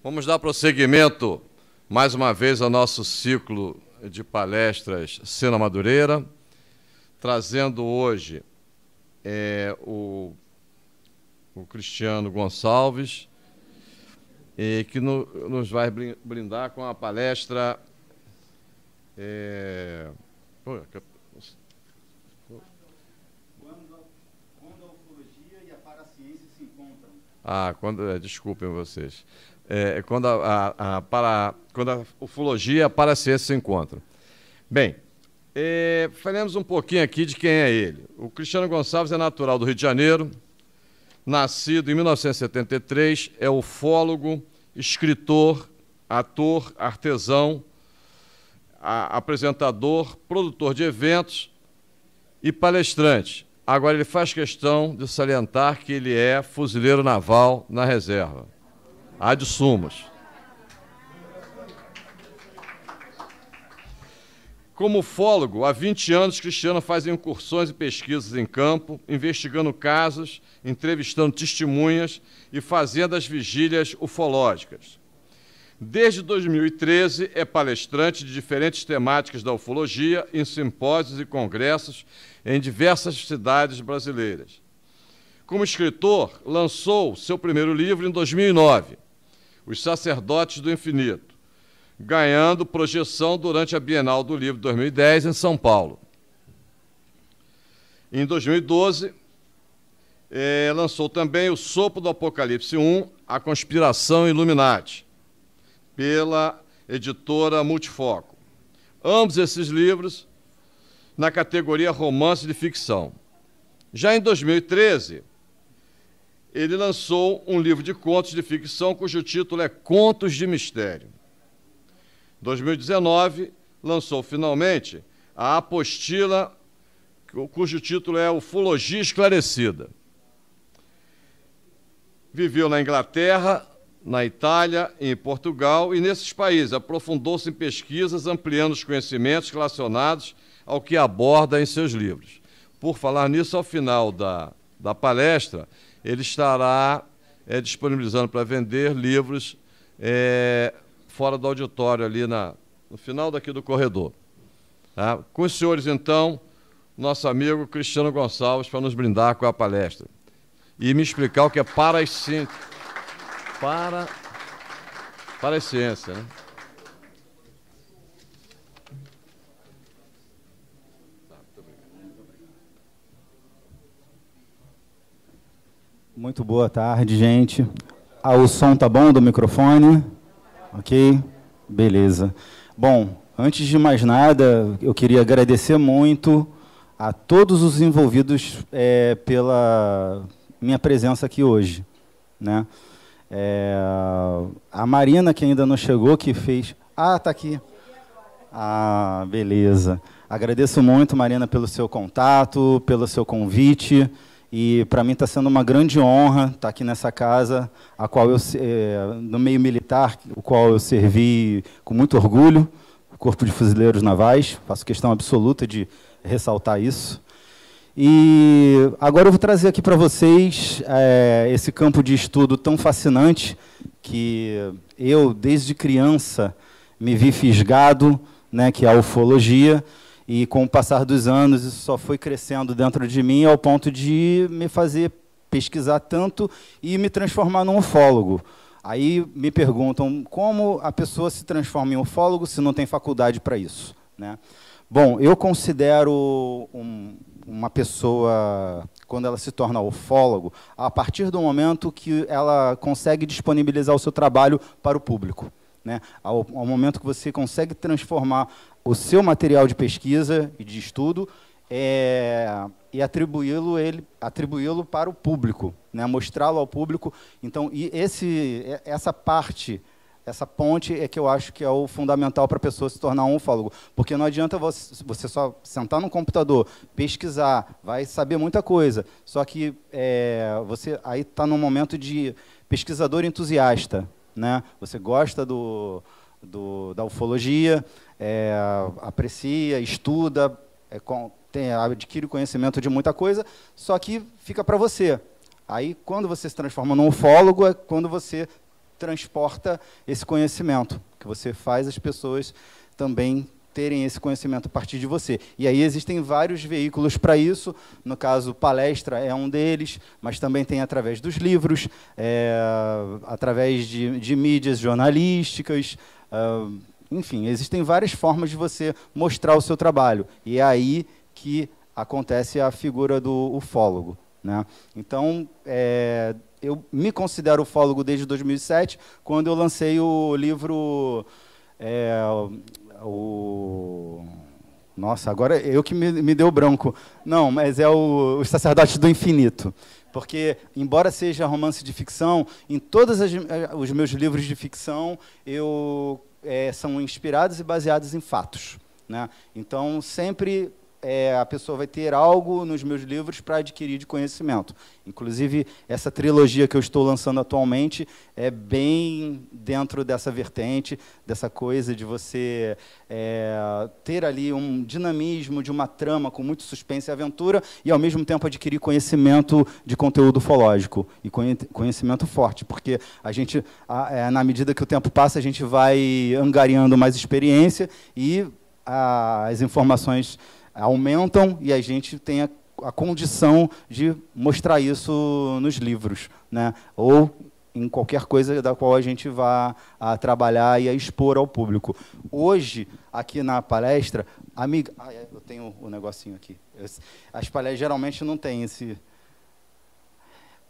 Vamos dar prosseguimento, mais uma vez, ao nosso ciclo de palestras Sena Madureira, trazendo hoje é, o, o, Cristiano Gonçalves, e que no, nos vai brindar com a palestra. É, quando, quando a ufologia e a paraciência se encontram. Ah, quando, é, desculpem vocês é, quando, a, a, a, para, quando a ufologia e a paraciência se encontram. Bem, é, falemos um pouquinho aqui de quem é ele. O Cristiano Gonçalves é natural do Rio de Janeiro, nascido em 1973, é ufólogo, escritor, ator, artesão, a, apresentador, produtor de eventos e palestrante. Agora, ele faz questão de salientar que ele é fuzileiro naval na reserva. Ad Sumas. Como ufólogo, há 20 anos, Cristiano faz incursões e pesquisas em campo, investigando casos, entrevistando testemunhas e fazendo as vigílias ufológicas. Desde 2013, é palestrante de diferentes temáticas da ufologia em simpósios e congressos em diversas cidades brasileiras. Como escritor, lançou seu primeiro livro em 2009, os Sacerdotes do Infinito, ganhando projeção durante a Bienal do Livro 2010 em São Paulo. Em 2012, eh, lançou também O Sopro do Apocalipse 1, A Conspiração Illuminati, pela editora Multifoco. Ambos esses livros na categoria romance de ficção. Já em 2013, ele lançou um livro de contos de ficção cujo título é Contos de Mistério. Em 2019, lançou finalmente a apostila cujo título é Ufologia Esclarecida. Viveu na Inglaterra, na Itália e em Portugal, e nesses países aprofundou-se em pesquisas, ampliando os conhecimentos relacionados ao que aborda em seus livros. Por falar nisso, ao final da, da palestra, ele estará é, disponibilizando para vender livros é, fora do auditório, ali na, no final daqui do corredor. Tá? Com os senhores, então, nosso amigo Cristiano Gonçalves para nos brindar com a palestra. E me explicar o que é para para, ciência. Né? Muito boa tarde, gente. Ah, o som tá bom do microfone? Ok? Beleza. Bom, antes de mais nada, eu queria agradecer muito a todos os envolvidos é, pela minha presença aqui hoje. Né? É, a Marina, que ainda não chegou, que fez... Ah, tá aqui. Ah, beleza. Agradeço muito, Marina, pelo seu contato, pelo seu convite. E para mim está sendo uma grande honra estar tá aqui nessa casa, a qual eu, é, no meio militar, o qual eu servi com muito orgulho, Corpo de Fuzileiros Navais. Faço questão absoluta de ressaltar isso. E agora eu vou trazer aqui para vocês é, esse campo de estudo tão fascinante que eu, desde criança, me vi fisgado, né, que é a ufologia. E com o passar dos anos, isso só foi crescendo dentro de mim ao ponto de me fazer pesquisar tanto e me transformar num ufólogo. Aí me perguntam como a pessoa se transforma em ufólogo se não tem faculdade para isso. Né? Bom, eu considero um, uma pessoa, quando ela se torna ufólogo, a partir do momento que ela consegue disponibilizar o seu trabalho para o público. Né? Ao, ao momento que você consegue transformar o seu material de pesquisa e de estudo é, e atribuí-lo ele atribuí-lo para o público, né? mostrá-lo ao público. Então, e esse essa parte essa ponte é que eu acho que é o fundamental para a pessoa se tornar um ufólogo. Porque não adianta você, só sentar no computador, pesquisar, vai saber muita coisa. Só que é, você aí está num momento de pesquisador entusiasta. Né? Você gosta do, do da ufologia, é, aprecia, estuda, é, com, tem, adquire conhecimento de muita coisa, só que fica para você. Aí, quando você se transforma num ufólogo, é quando você transporta esse conhecimento, que você faz as pessoas também terem esse conhecimento a partir de você. E aí existem vários veículos para isso. No caso, palestra é um deles, mas também tem através dos livros, é, através de, de, mídias jornalísticas. Uh, enfim, existem várias formas de você mostrar o seu trabalho. E é aí que acontece a figura do ufólogo. Né? Então, é, eu me considero ufólogo desde 2007, quando eu lancei o livro é, o nossa, agora eu que me, me deu branco. Não, mas é o, Os Sacerdotes do Infinito. Porque, embora seja romance de ficção, em todos eh, os meus livros de ficção eu, é, são inspirados e baseados em fatos. Né? Então, sempre é, a pessoa vai ter algo nos meus livros para adquirir de conhecimento. Inclusive, essa trilogia que eu estou lançando atualmente é bem dentro dessa vertente, dessa coisa de você é, ter ali um dinamismo de uma trama com muito suspense e aventura e, ao mesmo tempo, adquirir conhecimento de conteúdo ufológico e conhecimento forte, porque a gente, é, na medida que o tempo passa, a gente vai angariando mais experiência e as informações aumentam e a gente tem a, a condição de mostrar isso nos livros, né? ou em qualquer coisa da qual a gente vá a trabalhar e a expor ao público. Hoje, aqui na palestra, amiga, ah, eu tenho o um negocinho aqui. As palestras geralmente não têm esse.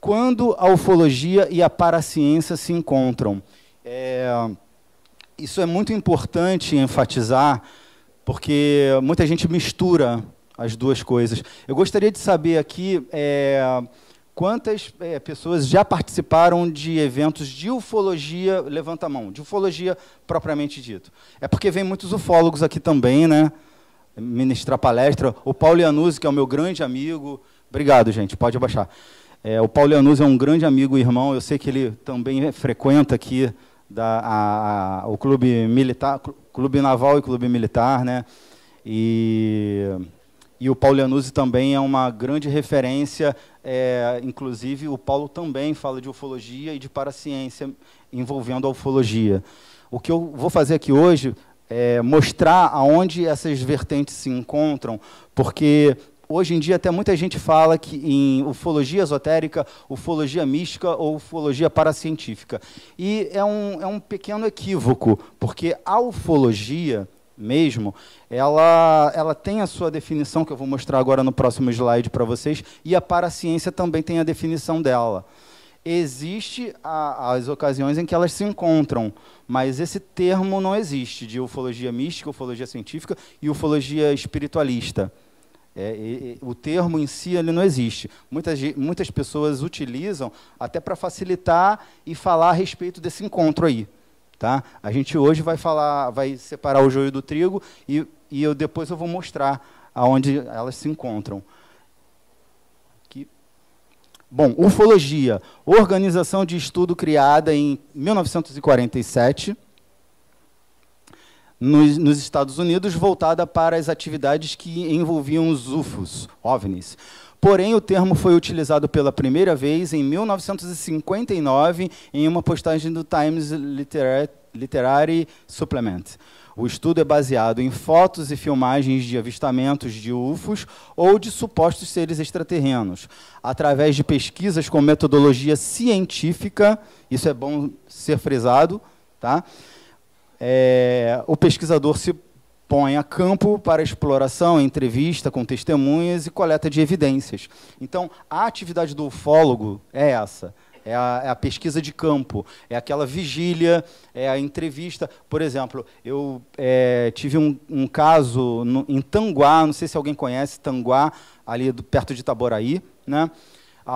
Quando a ufologia e a paraciência se encontram, é, isso é muito importante enfatizar, porque muita gente mistura as duas coisas. Eu gostaria de saber aqui é, quantas é, pessoas já participaram de eventos de ufologia, levanta a mão, de ufologia propriamente dito. É porque vem muitos ufólogos aqui também, né? Ministrar palestra. O Paulo Iannuzzi, que é o meu grande amigo. Obrigado, gente, pode abaixar. É, o Paulo Iannuzzi é um grande amigo e irmão, eu sei que ele também frequenta aqui da, a, a, o clube militar, clube naval e clube militar, né? E, e o Paulo Iannuzzi também é uma grande referência, é, inclusive o Paulo também fala de ufologia e de paraciência envolvendo a ufologia. O que eu vou fazer aqui hoje é mostrar aonde essas vertentes se encontram, porque Hoje em dia, até muita gente fala que em ufologia esotérica, ufologia mística ou ufologia paracientífica. E é um, é um pequeno equívoco, porque a ufologia mesmo, ela, ela tem a sua definição, que eu vou mostrar agora no próximo slide para vocês, e a paraciência também tem a definição dela. Existe as ocasiões em que elas se encontram, mas esse termo não existe, de ufologia mística, ufologia científica e ufologia espiritualista. É, e, o termo em si ele não existe. Muitas, muitas pessoas utilizam até para facilitar e falar a respeito desse encontro aí. Tá? A gente hoje vai falar, vai separar o joio do trigo e, e eu depois eu vou mostrar aonde elas se encontram. Aqui. Bom, ufologia, organização de estudo criada em 1947 nos, nos, Estados Unidos voltada para as atividades que envolviam os UFOs, OVNIs. Porém, o termo foi utilizado pela primeira vez em 1959 em uma postagem do Times Literary, Literary Supplement. O estudo é baseado em fotos e filmagens de avistamentos de UFOs ou de supostos seres extraterrenos, através de pesquisas com metodologia científica, isso é bom ser frisado, tá? É, o pesquisador se põe a campo para exploração, entrevista com testemunhas e coleta de evidências. Então, a atividade do ufólogo é essa. É a, é a, pesquisa de campo, é aquela vigília, é a entrevista. Por exemplo, eu é, tive um, um caso no, em Tanguá, não sei se alguém conhece Tanguá, ali do, perto de Itaboraí, né?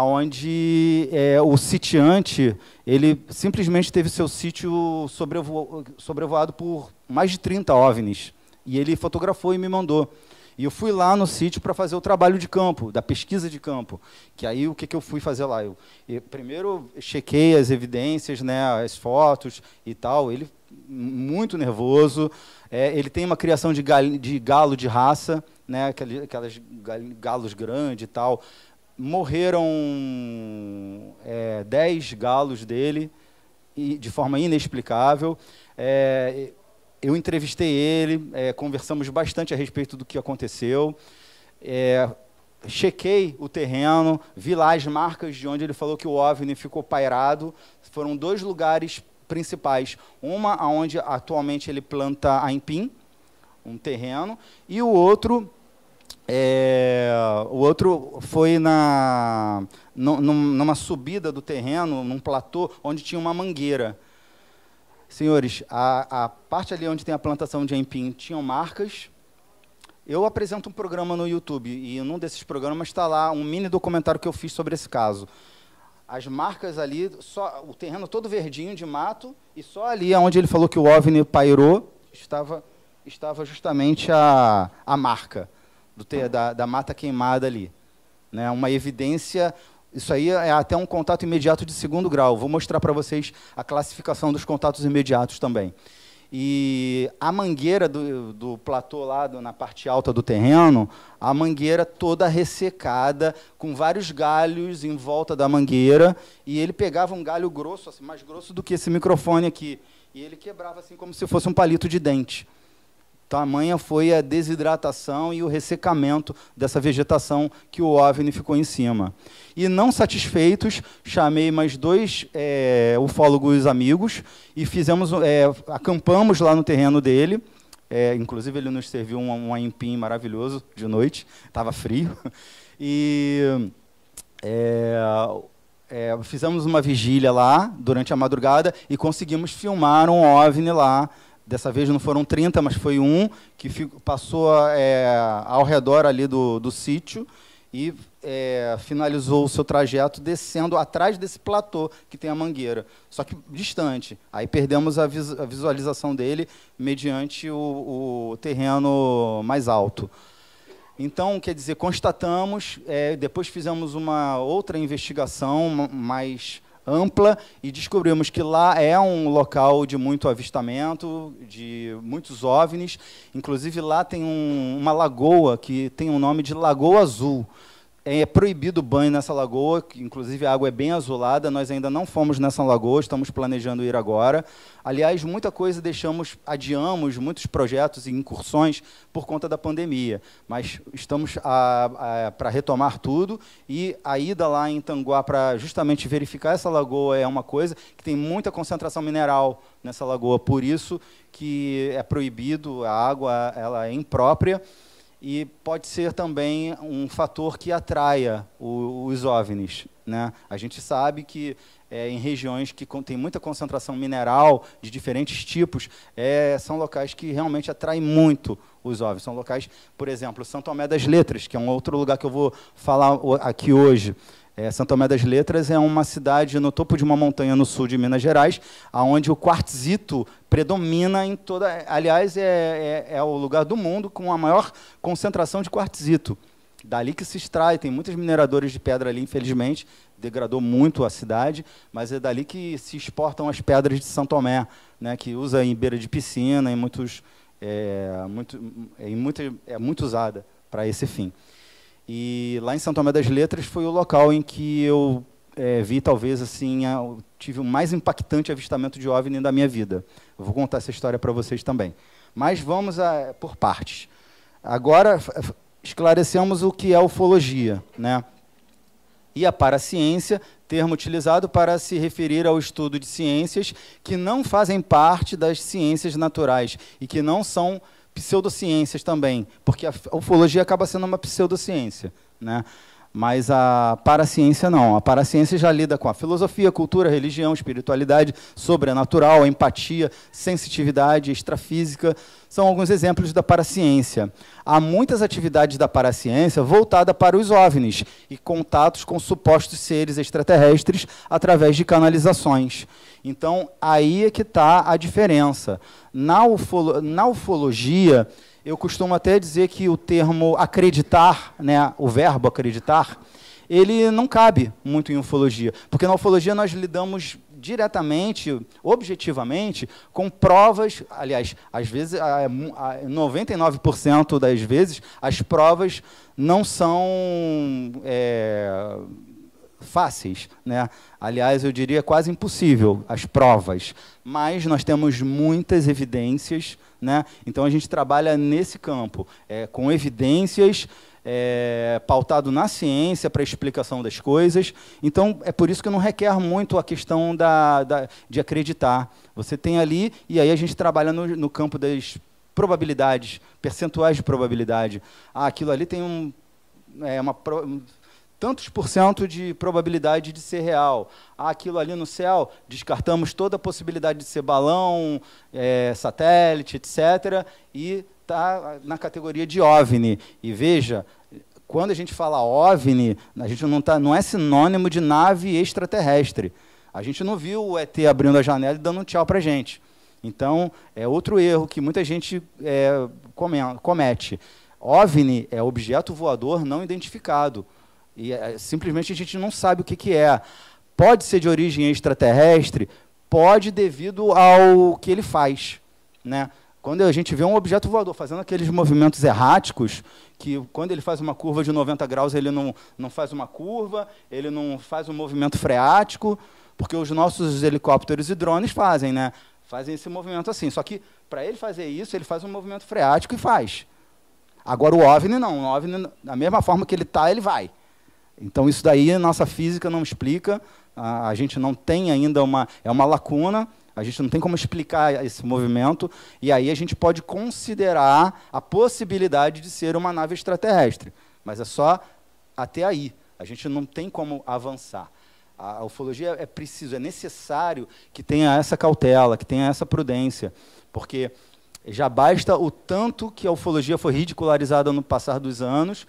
Onde é, o sitiante ele simplesmente teve seu sítio sobrevo sobrevoado por mais de 30 OVNIs. E ele fotografou e me mandou. E eu fui lá no sítio para fazer o trabalho de campo, da pesquisa de campo. Que aí o que, que eu fui fazer lá? Eu, eu primeiro chequei as evidências, né, as fotos e tal. Ele muito nervoso. É, ele tem uma criação de, gal, de galo de raça, né, aquelas galos grandes e tal morreram é, dez galos dele de forma inexplicável. É, eu entrevistei ele, é, conversamos bastante a respeito do que aconteceu. É, chequei o terreno, vi lá as marcas de onde ele falou que o OVNI ficou pairado. Foram dois lugares principais. Uma onde atualmente ele planta aipim, um terreno, e o outro é, o outro foi na, numa subida do terreno, num platô, onde tinha uma mangueira. Senhores, a, a parte ali onde tem a plantação de aipim tinham marcas. Eu apresento um programa no YouTube e num desses programas está lá um mini documentário que eu fiz sobre esse caso. As marcas ali, só o terreno todo verdinho de mato e só ali onde ele falou que o OVNI pairou estava estava justamente a, a marca do, da, da mata queimada ali. Né? Uma evidência, isso aí é até um contato imediato de segundo grau. Vou mostrar para vocês a classificação dos contatos imediatos também. E a mangueira do, do platô lá do, na parte alta do terreno, a mangueira toda ressecada, com vários galhos em volta da mangueira, e ele pegava um galho grosso, assim, mais grosso do que esse microfone aqui, e ele quebrava assim como se fosse um palito de dente. Tamanha foi a desidratação e o ressecamento dessa vegetação que o OVNI ficou em cima. E não satisfeitos, chamei mais dois é, ufólogos amigos e fizemos, é, acampamos lá no terreno dele. É, inclusive ele nos serviu um, um aipim maravilhoso de noite, estava frio. E é, é, fizemos uma vigília lá durante a madrugada e conseguimos filmar um OVNI lá Dessa vez não foram 30, mas foi um que passou é, ao redor ali do, do sítio e é, finalizou o seu trajeto descendo atrás desse platô que tem a mangueira, só que distante. Aí perdemos a, vis a visualização dele mediante o, o, terreno mais alto. Então, quer dizer, constatamos, é, depois fizemos uma outra investigação mais ampla e descobrimos que lá é um local de muito avistamento, de muitos OVNIs. Inclusive, lá tem um, uma lagoa que tem o nome de Lagoa Azul. É proibido banho nessa lagoa, que, inclusive a água é bem azulada. Nós ainda não fomos nessa lagoa, estamos planejando ir agora. Aliás, muita coisa deixamos, adiamos muitos projetos e incursões por conta da pandemia. Mas estamos para retomar tudo e a ida lá em Tanguá para justamente verificar essa lagoa é uma coisa que tem muita concentração mineral nessa lagoa, por isso que é proibido a água, ela é imprópria e pode ser também um fator que atraia o, os OVNIs. Né? A gente sabe que é, em regiões que tem muita concentração mineral de diferentes tipos, é, são locais que realmente atraem muito os OVNIs. São locais, por exemplo, Santo Tomé das Letras, que é um outro lugar que eu vou falar aqui hoje. É, São Tomé das Letras é uma cidade no topo de uma montanha no sul de Minas Gerais, onde o quartzito predomina em toda. Aliás, é, é, é, o lugar do mundo com a maior concentração de quartzito. Dali que se extrai, tem muitos mineradores de pedra ali, infelizmente, degradou muito a cidade, mas é dali que se exportam as pedras de São Tomé, né, que usa em beira de piscina, em muitos, é, muito, é, em muito, é muito usada para esse fim. E lá em São Tomé das Letras foi o local em que eu é, vi, talvez, assim, a, tive o mais impactante avistamento de OVNI da minha vida. Eu vou contar essa história para vocês também. Mas vamos a, por partes. Agora, esclarecemos o que é ufologia. Né? E a paraciência, termo utilizado para se referir ao estudo de ciências que não fazem parte das ciências naturais e que não são pseudociências também, porque a ufologia acaba sendo uma pseudociência, né? Mas a paraciência não. A paraciência já lida com a filosofia, cultura, religião, espiritualidade, sobrenatural, empatia, sensitividade, extrafísica. São alguns exemplos da paraciência. Há muitas atividades da paraciência voltada para os OVNIs e contatos com supostos seres extraterrestres através de canalizações. Então, aí é que está a diferença. Na, na ufologia, eu costumo até dizer que o termo acreditar, né, o verbo acreditar, ele não cabe muito em ufologia, porque na ufologia nós lidamos diretamente, objetivamente, com provas, aliás, às vezes, 99% das vezes, as provas não são é, fáceis, né? Aliás, eu diria quase impossível as provas, mas nós temos muitas evidências, né? Então a gente trabalha nesse campo, é, com evidências é, pautado na ciência para explicação das coisas. Então, é por isso que não requer muito a questão da, da, de acreditar. Você tem ali, e aí a gente trabalha no, no campo das probabilidades, percentuais de probabilidade. Ah, aquilo ali tem um, é, uma tantos por cento de probabilidade de ser real. Ah, aquilo ali no céu, descartamos toda a possibilidade de ser balão, é, satélite, etc. E está na categoria de OVNI. E veja, quando a gente fala OVNI, a gente não, tá, não é sinônimo de nave extraterrestre. A gente não viu o ET abrindo a janela e dando um tchau para a gente. Então, é outro erro que muita gente é, comete. OVNI é objeto voador não identificado. E é, simplesmente a gente não sabe o que, que é. Pode ser de origem extraterrestre? Pode devido ao que ele faz. Né? Quando a gente vê um objeto voador fazendo aqueles movimentos erráticos, que quando ele faz uma curva de 90 graus, ele não, não faz uma curva, ele não faz um movimento freático, porque os nossos helicópteros e drones fazem, né? Fazem esse movimento assim. Só que, para ele fazer isso, ele faz um movimento freático e faz. Agora, o OVNI não. O OVNI, da mesma forma que ele está, ele vai. Então, isso daí a nossa física não explica. A, a gente não tem ainda uma... É uma lacuna a gente não tem como explicar esse movimento, e aí a gente pode considerar a possibilidade de ser uma nave extraterrestre. Mas é só até aí. A gente não tem como avançar. A ufologia é preciso, é necessário que tenha essa cautela, que tenha essa prudência, porque já basta o tanto que a ufologia foi ridicularizada no passar dos anos,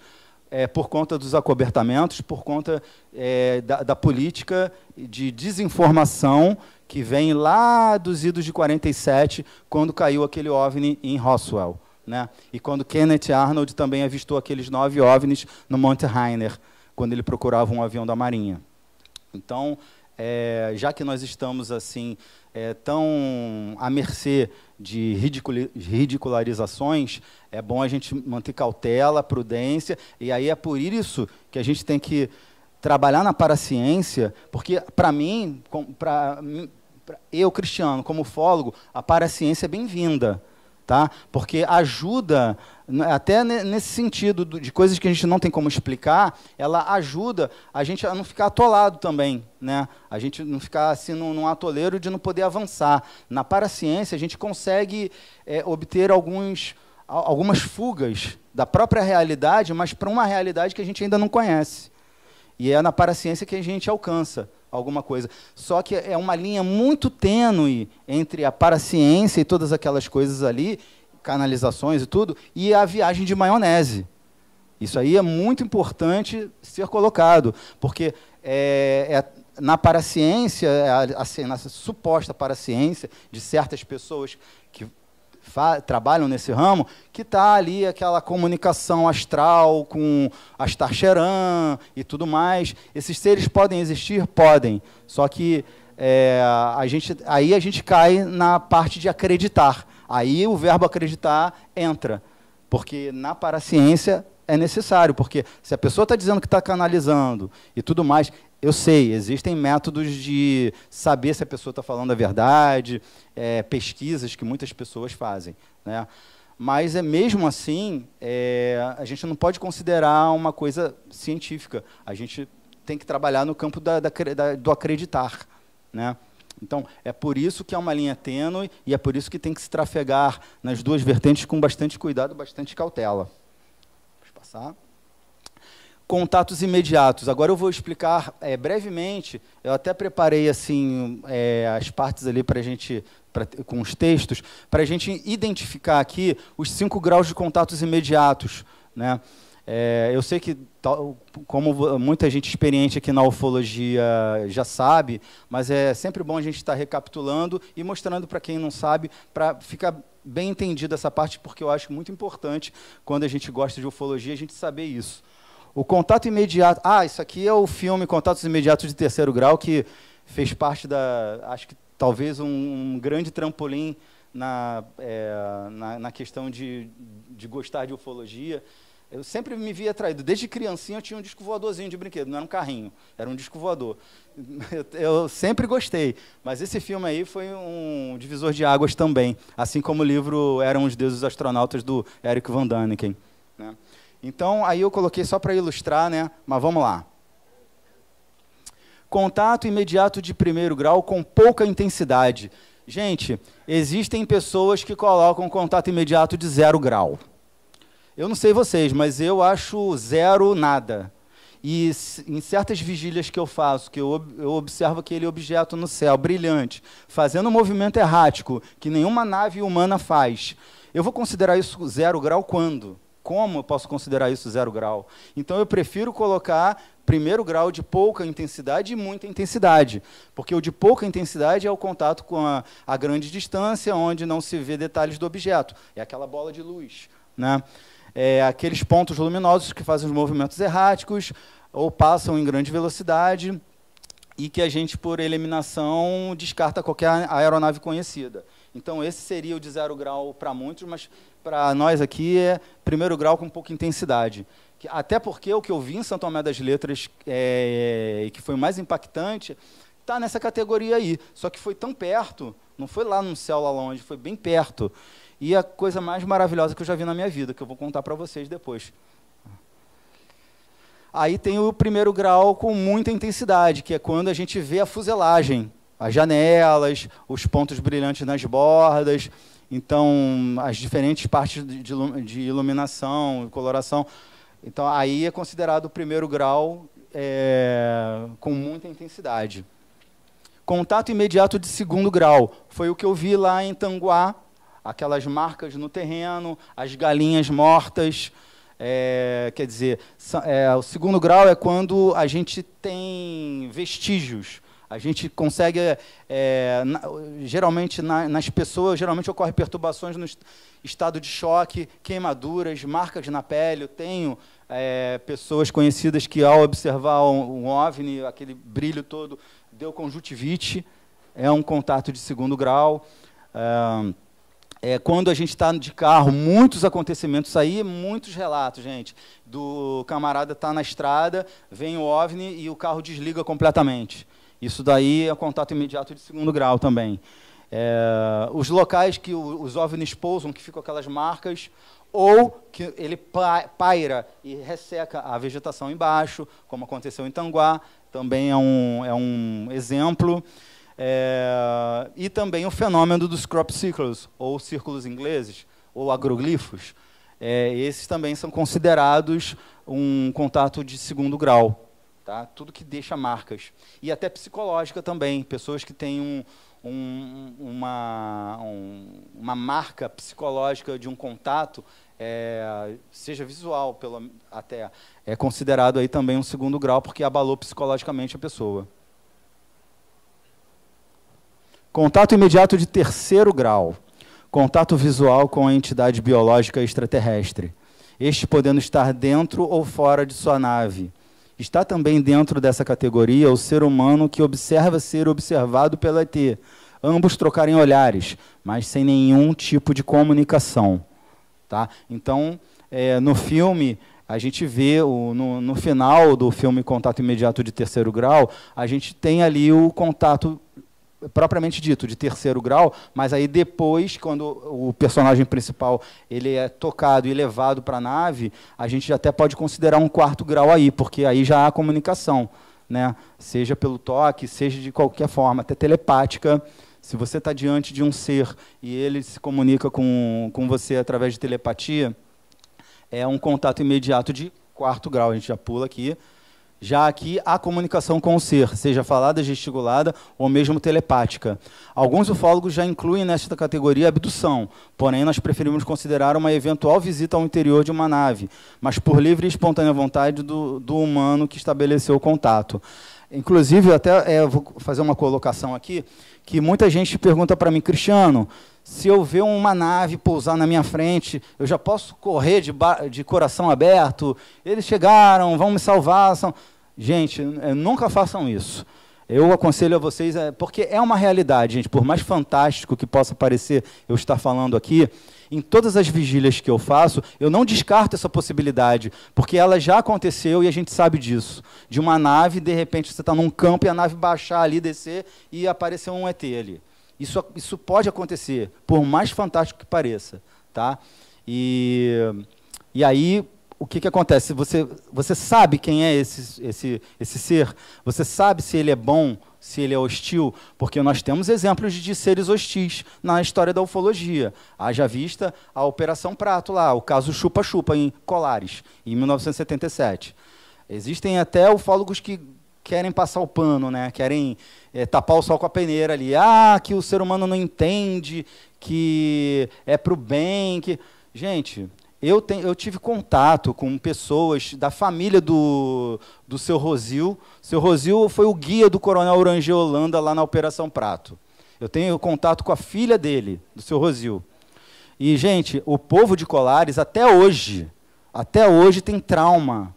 é, por conta dos acobertamentos, por conta é, da, da, política de desinformação que vem lá dos idos de 47, quando caiu aquele OVNI em Roswell. Né? E quando Kenneth Arnold também avistou aqueles nove OVNIs no Monte Rainer, quando ele procurava um avião da Marinha. Então, é, já que nós estamos assim é, tão à mercê de ridicularizações, é bom a gente manter cautela, prudência, e aí é por isso que a gente tem que trabalhar na paraciência, porque, para mim, para eu, cristiano, como ufólogo, a paraciência é bem-vinda, tá? porque ajuda, até nesse sentido de coisas que a gente não tem como explicar, ela ajuda a gente a não ficar atolado também, né? a gente não ficar assim num, atoleiro de não poder avançar. Na paraciência, a gente consegue é, obter alguns, algumas fugas da própria realidade, mas para uma realidade que a gente ainda não conhece. E é na paraciência que a gente alcança alguma coisa. Só que é uma linha muito tênue entre a paraciência e todas aquelas coisas ali, canalizações e tudo, e a viagem de maionese. Isso aí é muito importante ser colocado, porque é, é, na paraciência, assim, na suposta paraciência de certas pessoas que trabalham nesse ramo, que está ali aquela comunicação astral com Astarcheran e tudo mais. Esses seres podem existir? Podem. Só que é, a gente, aí a gente cai na parte de acreditar. Aí o verbo acreditar entra. Porque na paraciência é necessário, porque se a pessoa está dizendo que está canalizando e tudo mais, eu sei, existem métodos de saber se a pessoa está falando a verdade, é, pesquisas que muitas pessoas fazem. Né? Mas é mesmo assim, é, a gente não pode considerar uma coisa científica. A gente tem que trabalhar no campo da, da, da, do acreditar. Né? Então, é por isso que é uma linha tênue e é por isso que tem que se trafegar nas duas vertentes com bastante cuidado, bastante cautela. Tá? Contatos imediatos. Agora eu vou explicar é, brevemente. Eu até preparei assim é, as partes ali para a gente, pra, com os textos, para a gente identificar aqui os cinco graus de contatos imediatos, né? É, eu sei que, como muita gente experiente aqui na ufologia já sabe, mas é sempre bom a gente estar recapitulando e mostrando para quem não sabe, para ficar bem entendido essa parte, porque eu acho muito importante, quando a gente gosta de ufologia, a gente saber isso. O contato imediato. Ah, isso aqui é o filme Contatos Imediatos de Terceiro Grau, que fez parte da. Acho que talvez um, um grande trampolim na, é, na, na, questão de, de gostar de ufologia. Eu sempre me via atraído. Desde criancinha eu tinha um disco voadorzinho de brinquedo, não era um carrinho, era um disco voador. Eu, sempre gostei, mas esse filme aí foi um divisor de águas também, assim como o livro Eram os Deuses Astronautas do Eric Van Daniken. Né? Então, aí eu coloquei só para ilustrar, né? mas vamos lá. Contato imediato de primeiro grau com pouca intensidade. Gente, existem pessoas que colocam contato imediato de zero grau. Eu não sei vocês, mas eu acho zero nada. E em certas vigílias que eu faço, que eu, eu observo aquele objeto no céu, brilhante, fazendo um movimento errático, que nenhuma nave humana faz, eu vou considerar isso zero grau quando? Como eu posso considerar isso zero grau? Então eu prefiro colocar primeiro grau de pouca intensidade e muita intensidade, porque o de pouca intensidade é o contato com a, a grande distância, onde não se vê detalhes do objeto, é aquela bola de luz. Né? É, aqueles pontos luminosos que fazem os movimentos erráticos ou passam em grande velocidade e que a gente, por eliminação, descarta qualquer aeronave conhecida. Então, esse seria o de zero grau para muitos, mas para nós aqui é primeiro grau com pouca intensidade. Até porque o que eu vi em Santo Tomé das Letras, é, que foi mais impactante, está nessa categoria aí. Só que foi tão perto, não foi lá no céu lá longe, foi bem perto. E a coisa mais maravilhosa que eu já vi na minha vida, que eu vou contar para vocês depois. Aí tem o primeiro grau com muita intensidade, que é quando a gente vê a fuselagem, as janelas, os pontos brilhantes nas bordas, então as diferentes partes de iluminação, coloração. Então aí é considerado o primeiro grau é, com muita intensidade. Contato imediato de segundo grau foi o que eu vi lá em Tanguá, aquelas marcas no terreno, as galinhas mortas. É, quer dizer, é, o segundo grau é quando a gente tem vestígios. A gente consegue, é, na, geralmente na, nas pessoas, geralmente ocorre perturbações no estado de choque, queimaduras, marcas na pele. Eu tenho é, pessoas conhecidas que, ao observar um, um OVNI, aquele brilho todo, deu conjuntivite. É um contato de segundo grau. É, é, quando a gente está de carro, muitos acontecimentos aí, muitos relatos, gente, do camarada estar tá na estrada, vem o OVNI e o carro desliga completamente. Isso daí é contato imediato de segundo grau também. É, os locais que os OVNIs pousam, que ficam aquelas marcas, ou que ele paira e resseca a vegetação embaixo, como aconteceu em Tanguá, também é um, é um exemplo. É, e também o fenômeno dos crop circles, ou círculos ingleses, ou agroglifos. É, esses também são considerados um contato de segundo grau. Tá? Tudo que deixa marcas. E até psicológica também. Pessoas que têm um, um, uma, um, uma marca psicológica de um contato, é, seja visual pelo, até, é considerado aí também um segundo grau, porque abalou psicologicamente a pessoa. Contato imediato de terceiro grau. Contato visual com a entidade biológica extraterrestre. Este podendo estar dentro ou fora de sua nave. Está também dentro dessa categoria o ser humano que observa ser observado pela ET. Ambos trocarem olhares, mas sem nenhum tipo de comunicação. Tá? Então, é, no filme, a gente vê, o, no, no final do filme Contato Imediato de Terceiro Grau, a gente tem ali o contato propriamente dito, de terceiro grau, mas aí depois, quando o personagem principal ele é tocado e levado para a nave, a gente até pode considerar um quarto grau aí, porque aí já há comunicação, né? seja pelo toque, seja de qualquer forma, até telepática. Se você está diante de um ser e ele se comunica com, com você através de telepatia, é um contato imediato de quarto grau, a gente já pula aqui, já aqui há comunicação com o ser, seja falada, gesticulada ou mesmo telepática. Alguns ufólogos já incluem nesta categoria a abdução, porém nós preferimos considerar uma eventual visita ao interior de uma nave, mas por livre e espontânea vontade do, do humano que estabeleceu o contato. Inclusive, até é, vou fazer uma colocação aqui, que muita gente pergunta para mim, Cristiano, se eu ver uma nave pousar na minha frente, eu já posso correr de, de coração aberto? Eles chegaram, vão me salvar. São... Gente, é, nunca façam isso. Eu aconselho a vocês, porque é uma realidade, gente, por mais fantástico que possa parecer eu estar falando aqui, em todas as vigílias que eu faço, eu não descarto essa possibilidade, porque ela já aconteceu e a gente sabe disso. De uma nave, de repente você está num campo e a nave baixar ali, descer e aparecer um ET ali. Isso, isso pode acontecer, por mais fantástico que pareça. Tá? E, e aí, o que, que acontece? Você, você sabe quem é esse, esse, esse ser, você sabe se ele é bom, se ele é hostil, porque nós temos exemplos de seres hostis na história da ufologia. Haja vista a Operação Prato lá, o caso Chupa-Chupa em Colares, em 1977. Existem até ufólogos que querem passar o pano, né? querem é, tapar o sol com a peneira ali. Ah, que o ser humano não entende, que é para o bem. Que... Gente, eu, tenho, eu tive contato com pessoas da família do, do seu Rosil. Seu Rosil foi o guia do coronel Orange Holanda lá na Operação Prato. Eu tenho contato com a filha dele, do seu Rosil. E, gente, o povo de Colares, até hoje, até hoje tem trauma.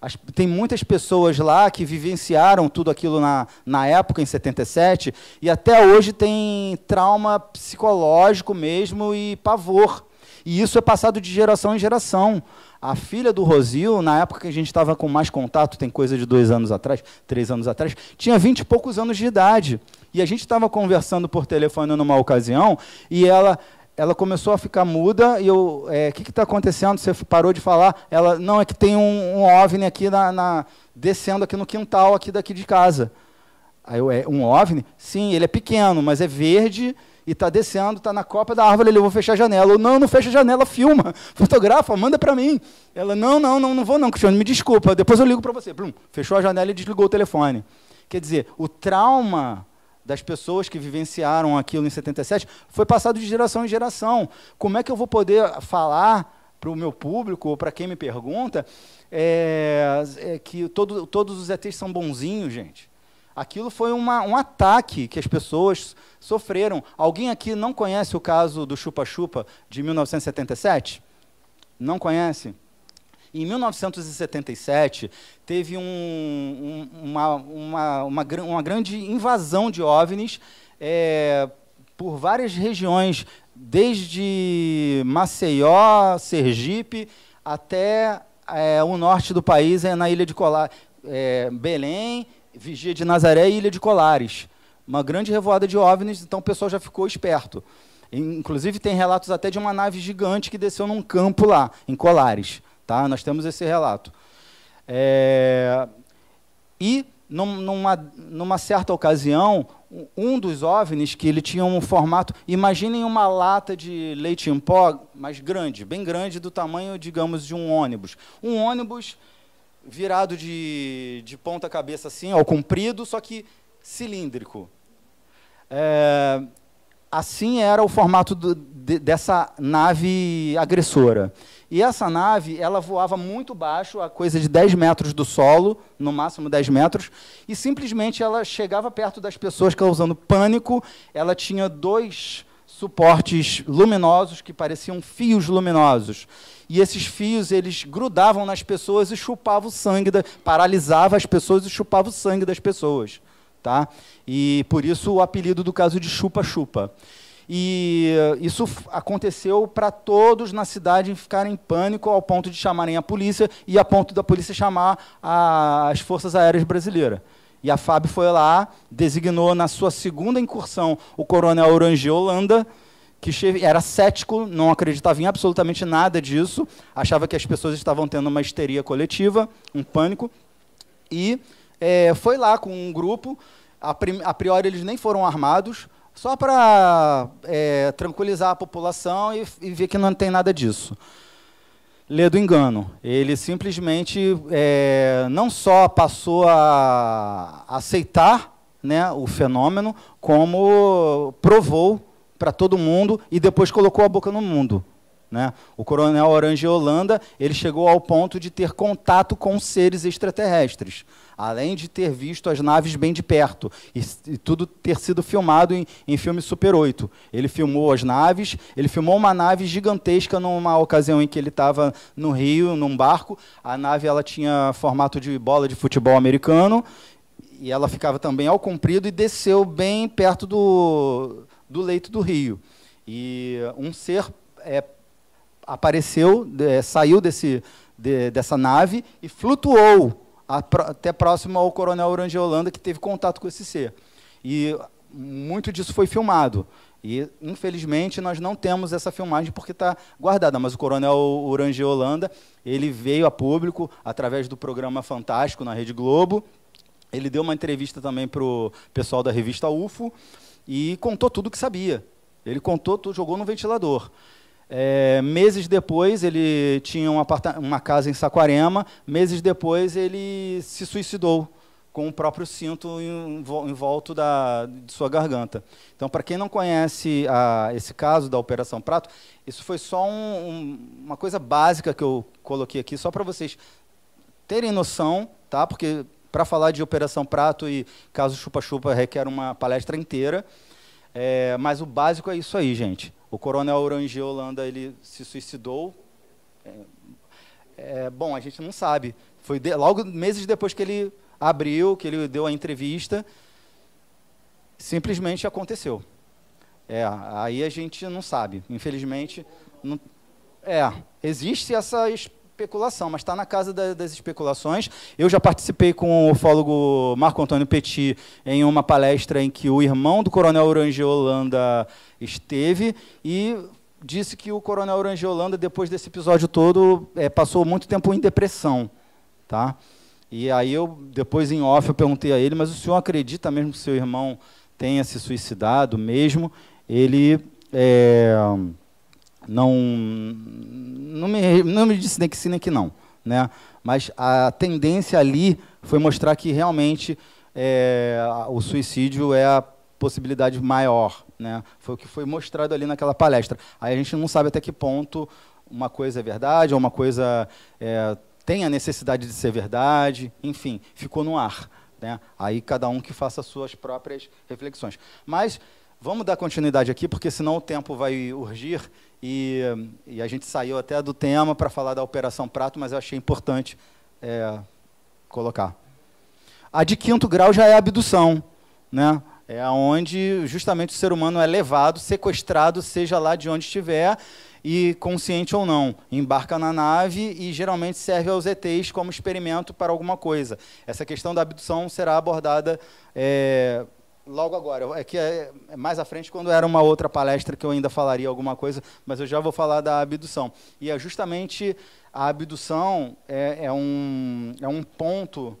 As, tem muitas pessoas lá que vivenciaram tudo aquilo na, na época, em 77, e até hoje tem trauma psicológico mesmo e pavor e isso é passado de geração em geração. A filha do Rosil, na época que a gente estava com mais contato, tem coisa de dois anos atrás, três anos atrás, tinha vinte e poucos anos de idade. E a gente estava conversando por telefone numa ocasião, e ela, ela começou a ficar muda, e eu, o é, que está acontecendo? Você parou de falar? Ela, não, é que tem um, um OVNI aqui na, na, descendo aqui no quintal aqui daqui de casa. Aí eu, é um OVNI? Sim, ele é pequeno, mas é verde e está descendo, está na copa da árvore, ele, vou fechar a janela. Eu, não, não fecha a janela, filma, fotografa, manda para mim. Ela, não, não, não, não vou não, Cristiano, me desculpa, depois eu ligo para você. Plum, fechou a janela e desligou o telefone. Quer dizer, o trauma das pessoas que vivenciaram aquilo em 77 foi passado de geração em geração. Como é que eu vou poder falar para o meu público, ou para quem me pergunta, é, é que todo, todos os ETs são bonzinhos, gente? Aquilo foi uma, um ataque que as pessoas sofreram. Alguém aqui não conhece o caso do Chupa-Chupa de 1977? Não conhece? Em 1977, teve um, um, uma, uma, uma, uma, grande invasão de OVNIs é, por várias regiões, desde Maceió, Sergipe, até é, o norte do país, é, na ilha de é, Belém Vigia de Nazaré e Ilha de Colares. Uma grande revoada de OVNIs, então o pessoal já ficou esperto. Inclusive, tem relatos até de uma nave gigante que desceu num campo lá, em Colares. Tá? Nós temos esse relato. É... E, numa, numa certa ocasião, um dos OVNIs, que ele tinha um formato... Imaginem uma lata de leite em pó, mas grande, bem grande, do tamanho, digamos, de um ônibus. Um ônibus virado de, de ponta cabeça assim, ao comprido, só que cilíndrico. É, assim era o formato do, de, dessa nave agressora. E essa nave, ela voava muito baixo, a coisa de 10 metros do solo, no máximo 10 metros, e simplesmente ela chegava perto das pessoas causando pânico. Ela tinha dois suportes luminosos que pareciam fios luminosos e esses fios eles grudavam nas pessoas e chupavam o sangue, da, paralisava as pessoas e chupava o sangue das pessoas. Tá? E por isso o apelido do caso de chupa-chupa. E isso aconteceu para todos na cidade ficarem em pânico ao ponto de chamarem a polícia e a ponto da polícia chamar a, as Forças Aéreas Brasileiras. E a FAB foi lá, designou na sua segunda incursão o coronel Orange Holanda, que era cético, não acreditava em absolutamente nada disso, achava que as pessoas estavam tendo uma histeria coletiva, um pânico, e é, foi lá com um grupo, a, a, priori eles nem foram armados, só para é, tranquilizar a população e, e, ver que não tem nada disso. Lê do engano. Ele simplesmente é, não só passou a aceitar né, o fenômeno, como provou para todo mundo e depois colocou a boca no mundo. Né? O coronel Orange Holanda ele chegou ao ponto de ter contato com seres extraterrestres, além de ter visto as naves bem de perto e, e tudo ter sido filmado em, em filme Super 8. Ele filmou as naves, ele filmou uma nave gigantesca numa ocasião em que ele estava no Rio, num barco. A nave ela tinha formato de bola de futebol americano e ela ficava também ao comprido e desceu bem perto do, do leito do rio. E um ser é, apareceu, é, saiu desse, de, dessa nave e flutuou até próximo ao coronel Orange Holanda, que teve contato com esse ser. E muito disso foi filmado. E, infelizmente, nós não temos essa filmagem porque está guardada. Mas o coronel Orange Holanda, ele veio a público através do programa Fantástico na Rede Globo. Ele deu uma entrevista também para o pessoal da revista UFO e contou tudo o que sabia. Ele contou, tudo, jogou no ventilador. É, meses depois, ele tinha uma, uma casa em Saquarema. Meses depois, ele se suicidou com o próprio cinto em, em volta da, de sua garganta. Então, para quem não conhece a, esse caso da Operação Prato, isso foi só um, um, uma coisa básica que eu coloquei aqui, só para vocês terem noção, tá? porque para falar de Operação Prato e caso chupa-chupa requer uma palestra inteira. É, mas o básico é isso aí, gente. O coronel Orange Holanda ele se suicidou. É, é, bom, a gente não sabe. Foi de, logo meses depois que ele abriu, que ele deu a entrevista, simplesmente aconteceu. É, aí a gente não sabe. Infelizmente, não, é, existe essa especulação, mas está na casa da, das especulações. Eu já participei com o ufólogo Marco Antônio Petit em uma palestra em que o irmão do coronel Orange Holanda esteve e disse que o coronel Orange Holanda, depois desse episódio todo, é, passou muito tempo em depressão. Tá? E aí eu, depois em off, eu perguntei a ele, mas o senhor acredita mesmo que seu irmão tenha se suicidado mesmo? Ele é, não, não, me, não me disse nem que sim, nem que não. Né? Mas a tendência ali foi mostrar que realmente é, o suicídio é a possibilidade maior. Né? Foi o que foi mostrado ali naquela palestra. Aí a gente não sabe até que ponto uma coisa é verdade ou uma coisa é, tem a necessidade de ser verdade, enfim, ficou no ar. Né? Aí cada um que faça as suas próprias reflexões. Mas vamos dar continuidade aqui, porque senão o tempo vai urgir e, e a gente saiu até do tema para falar da Operação Prato, mas eu achei importante é, colocar. A de quinto grau já é a abdução, né? É onde justamente o ser humano é levado, sequestrado, seja lá de onde estiver, e consciente ou não, embarca na nave e geralmente serve aos ETs como experimento para alguma coisa. Essa questão da abdução será abordada é, logo agora. É que é, é mais à frente, quando era uma outra palestra que eu ainda falaria alguma coisa, mas eu já vou falar da abdução. E é justamente a abdução é, é um, é um ponto,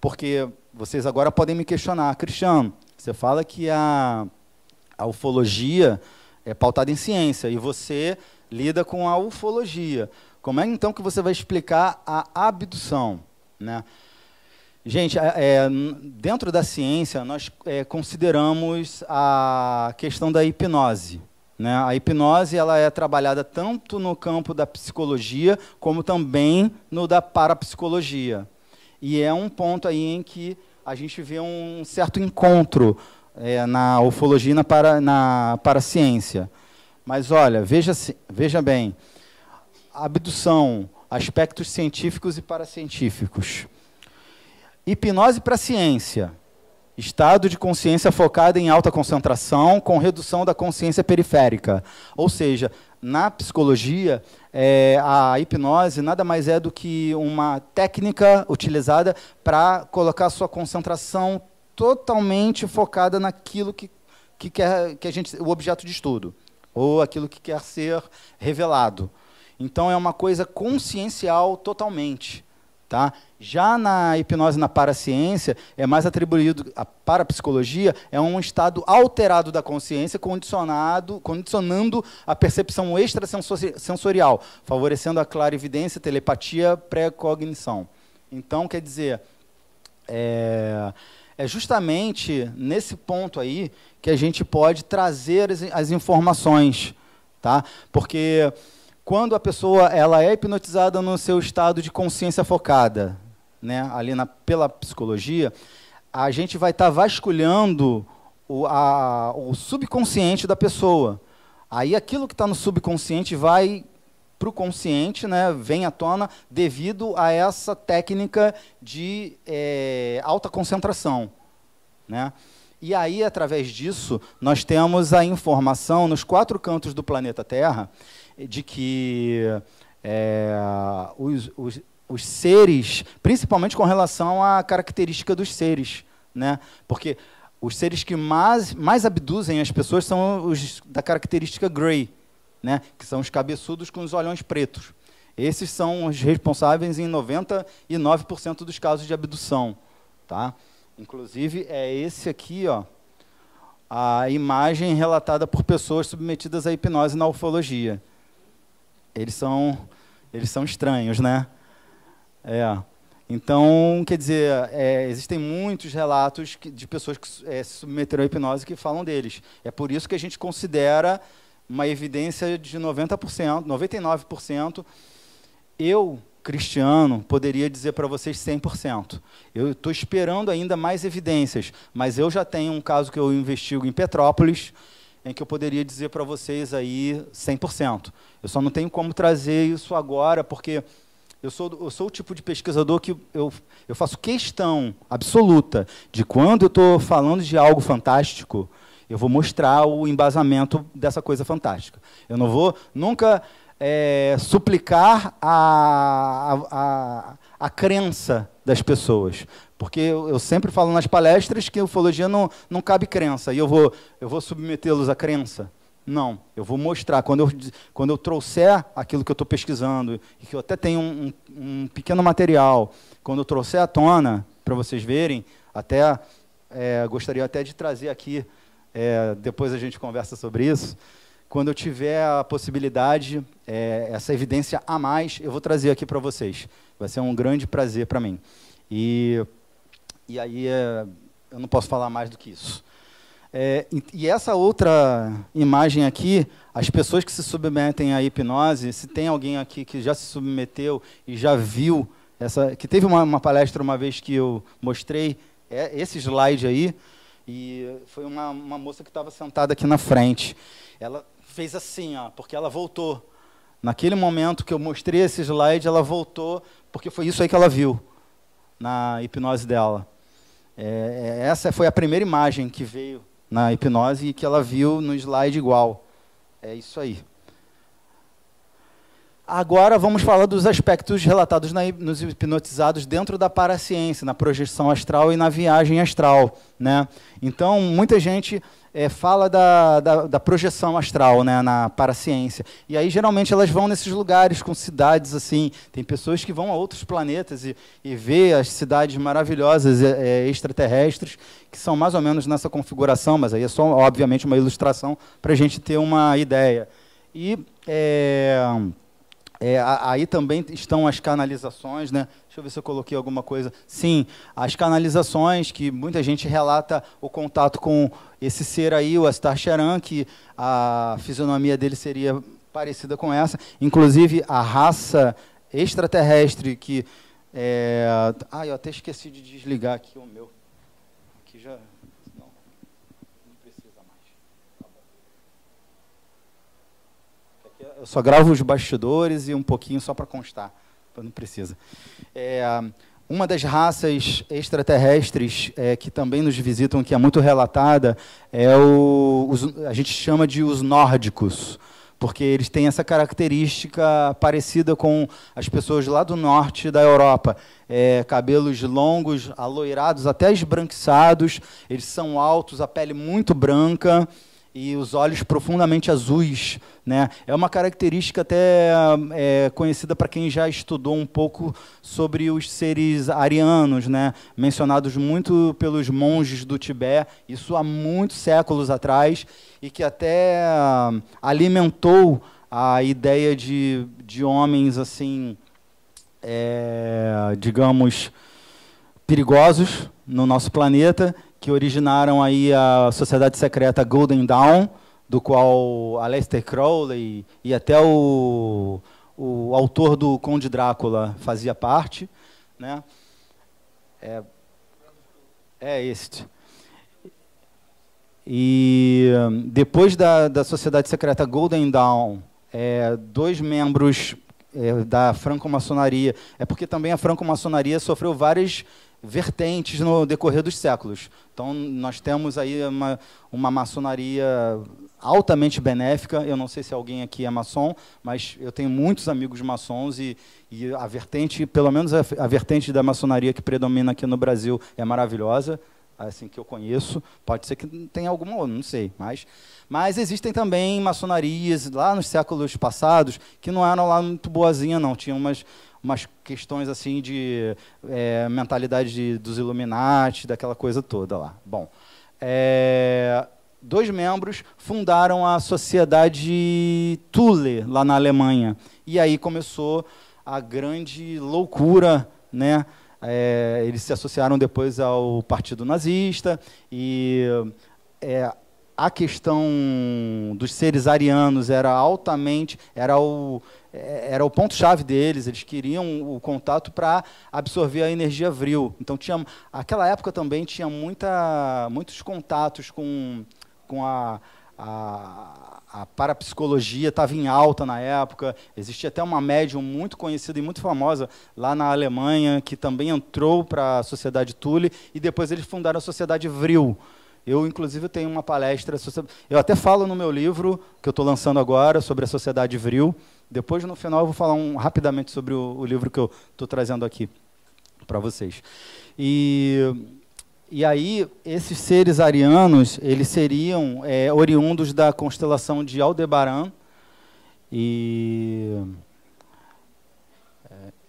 porque vocês agora podem me questionar, Cristiano, você fala que a, a ufologia é pautada em ciência e você lida com a ufologia. Como é então que você vai explicar a abdução? Né? Gente, é, é dentro da ciência, nós é, consideramos a questão da hipnose. Né? A hipnose ela é trabalhada tanto no campo da psicologia, como também no da parapsicologia. E é um ponto aí em que a gente vê um certo encontro é, na ufologia e na, para, na paraciência. Mas olha, veja, veja bem, abdução, aspectos científicos e paracientíficos. Hipnose para ciência. Estado de consciência focado em alta concentração com redução da consciência periférica. Ou seja, na psicologia, é, a hipnose nada mais é do que uma técnica utilizada para colocar sua concentração totalmente focada naquilo que, que, quer, que a gente, o objeto de estudo ou aquilo que quer ser revelado. Então é uma coisa consciencial totalmente. Tá? Já na hipnose na paraciência, é mais atribuído, a parapsicologia é um estado alterado da consciência, condicionado, condicionando a percepção extrasensorial, favorecendo a clarividência, telepatia, pré-cognição. Então, quer dizer, é, é justamente nesse ponto aí que a gente pode trazer as, as informações, tá? Porque quando a pessoa ela é hipnotizada no seu estado de consciência focada, né, ali na, pela psicologia, a gente vai estar tá vasculhando o, a, o subconsciente da pessoa. Aí aquilo que está no subconsciente vai para o consciente, né, vem à tona devido a essa técnica de é, alta concentração. Né? E aí, através disso, nós temos a informação nos quatro cantos do planeta Terra de que é, os, os, os, seres, principalmente com relação à característica dos seres, né? porque os seres que mais, mais abduzem as pessoas são os da característica Grey, né? que são os cabeçudos com os olhões pretos. Esses são os responsáveis em 99% dos casos de abdução. Tá? Inclusive, é esse aqui, ó, a imagem relatada por pessoas submetidas à hipnose na ufologia. Eles são, eles são estranhos, né? É. Então, quer dizer, é, existem muitos relatos que, de pessoas que é, se submeteram à hipnose que falam deles. É por isso que a gente considera uma evidência de 90%, 99%. Eu cristiano poderia dizer para vocês 100%. Eu estou esperando ainda mais evidências, mas eu já tenho um caso que eu investigo em Petrópolis, em que eu poderia dizer para vocês aí 100%. Eu só não tenho como trazer isso agora, porque eu sou, eu sou o tipo de pesquisador que eu, eu faço questão absoluta de quando eu estou falando de algo fantástico, eu vou mostrar o embasamento dessa coisa fantástica. Eu não vou nunca é, suplicar a, a, a, crença das pessoas. Porque eu, eu, sempre falo nas palestras que ufologia não, não cabe crença. E eu vou, eu vou submetê-los à crença? Não. Eu vou mostrar. Quando eu, quando eu trouxer aquilo que eu estou pesquisando, e que eu até tenho um, um, um pequeno material, quando eu trouxer à tona, para vocês verem, até é, gostaria até de trazer aqui, é, depois a gente conversa sobre isso, quando eu tiver a possibilidade, é, essa evidência a mais, eu vou trazer aqui para vocês. Vai ser um grande prazer para mim. E, e aí é, eu não posso falar mais do que isso. É, e essa outra imagem aqui, as pessoas que se submetem à hipnose, se tem alguém aqui que já se submeteu e já viu essa, que teve uma, uma palestra uma vez que eu mostrei é, esse slide aí, e foi uma, uma moça que estava sentada aqui na frente. Ela fez assim, ó, porque ela voltou. Naquele momento que eu mostrei esse slide, ela voltou, porque foi isso aí que ela viu na hipnose dela. É, é, essa foi a primeira imagem que veio na hipnose e que ela viu no slide igual. É isso aí. Agora vamos falar dos aspectos relatados na, nos hipnotizados dentro da paraciência, na projeção astral e na viagem astral. Né? Então, muita gente é, fala da, da, da, projeção astral né, na paraciência. E aí, geralmente, elas vão nesses lugares com cidades assim. Tem pessoas que vão a outros planetas e, e vê as cidades maravilhosas é, extraterrestres, que são mais ou menos nessa configuração, mas aí é só, obviamente, uma ilustração para a gente ter uma ideia. E. É, é, aí também estão as canalizações, né? Deixa eu ver se eu coloquei alguma coisa. Sim, as canalizações, que muita gente relata o contato com esse ser aí, o Astar Charan, que a fisionomia dele seria parecida com essa. Inclusive, a raça extraterrestre que... É... Ah, eu até esqueci de desligar aqui o meu. Aqui já... só gravo os bastidores e um pouquinho só para constar, não precisa. É, uma das raças extraterrestres é, que também nos visitam, que é muito relatada, é o, os, a gente chama de os nórdicos, porque eles têm essa característica parecida com as pessoas lá do norte da Europa. É, cabelos longos, aloirados, até esbranquiçados, eles são altos, a pele muito branca, e os olhos profundamente azuis. Né? É uma característica até é, conhecida para quem já estudou um pouco sobre os seres arianos, né? mencionados muito pelos monges do Tibete, isso há muitos séculos atrás, e que até alimentou a ideia de, de homens assim, é, digamos, perigosos no nosso planeta que originaram aí a sociedade secreta Golden Dawn, do qual Aleister Crowley e até o, o autor do Conde Drácula fazia parte, né? É, é este. E depois da, da sociedade secreta Golden Dawn, é, dois membros é, da franco-maçonaria, é porque também a franco-maçonaria sofreu várias vertentes no decorrer dos séculos. Então, nós temos aí uma, uma maçonaria altamente benéfica. Eu não sei se alguém aqui é maçom, mas eu tenho muitos amigos maçons e, e a vertente, pelo menos a, a, vertente da maçonaria que predomina aqui no Brasil é maravilhosa, assim que eu conheço. Pode ser que tenha alguma outra, não sei, mas mas existem também maçonarias lá nos séculos passados que não eram lá muito boazinha não, tinham umas umas questões assim de é, mentalidade de, dos Illuminati, daquela coisa toda lá. Bom, é, dois membros fundaram a Sociedade Thule, lá na Alemanha. E aí começou a grande loucura, né? É, eles se associaram depois ao Partido Nazista e é, a questão dos seres arianos era altamente, era o, era o ponto-chave deles, eles queriam o contato para absorver a energia vril. Então, tinha, aquela época também tinha muita, muitos contatos com, com a, a, a parapsicologia, estava em alta na época, existia até uma médium muito conhecida e muito famosa lá na Alemanha, que também entrou para a Sociedade Thule, e depois eles fundaram a Sociedade Vril, eu, inclusive, tenho uma palestra. Eu até falo no meu livro, que eu estou lançando agora, sobre a sociedade vril. Depois, no final, eu vou falar um, rapidamente sobre o, o livro que eu estou trazendo aqui para vocês. E, e aí, esses seres arianos, eles seriam é, oriundos da constelação de Aldebaran. E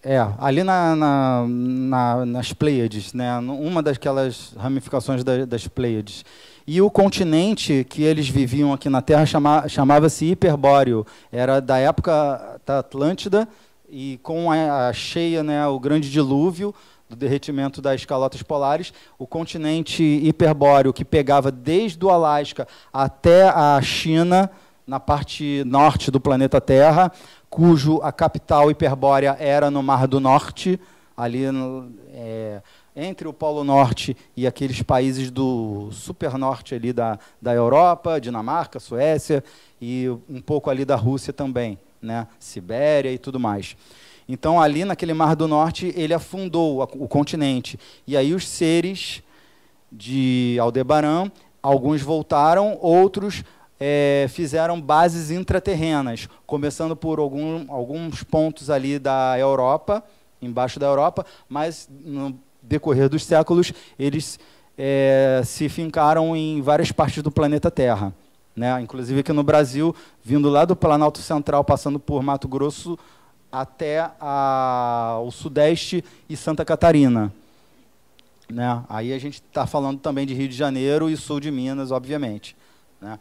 é, ali na, na, na, nas Pleiades, né? uma daquelas ramificações da, das Pleiades. E o continente que eles viviam aqui na Terra chama, chamava-se Hiperbóreo. Era da época da Atlântida, e com a, a cheia, né, o grande dilúvio do derretimento das calotas polares, o continente hiperbóreo, que pegava desde o Alasca até a China, na parte norte do planeta Terra, cujo a capital hiperbórea era no Mar do Norte, ali no, é, entre o Polo Norte e aqueles países do super norte ali da, da Europa, Dinamarca, Suécia e um pouco ali da Rússia também, né? Sibéria e tudo mais. Então, ali naquele Mar do Norte, ele afundou o continente. E aí os seres de Aldebaran, alguns voltaram, outros é, fizeram bases intraterrenas, começando por algum, alguns pontos ali da Europa, embaixo da Europa, mas no decorrer dos séculos eles é, se fincaram em várias partes do planeta Terra. Né? Inclusive aqui no Brasil, vindo lá do Planalto Central, passando por Mato Grosso até a, o Sudeste e Santa Catarina. Né? Aí a gente está falando também de Rio de Janeiro e Sul de Minas, obviamente. Né?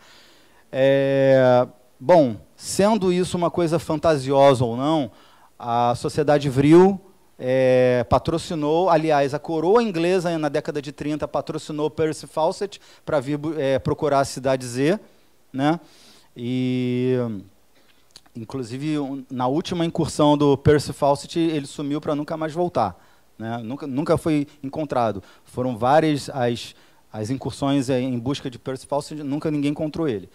É, bom, sendo isso uma coisa fantasiosa ou não, a Sociedade Vril é, patrocinou, aliás, a coroa inglesa na década de 30 patrocinou Percy Fawcett para vir é, procurar a cidade Z, né? E inclusive na última incursão do Percy Fawcett ele sumiu para nunca mais voltar, né? Nunca, nunca foi encontrado. Foram várias as, as incursões em busca de Percy Fawcett, nunca ninguém encontrou ele.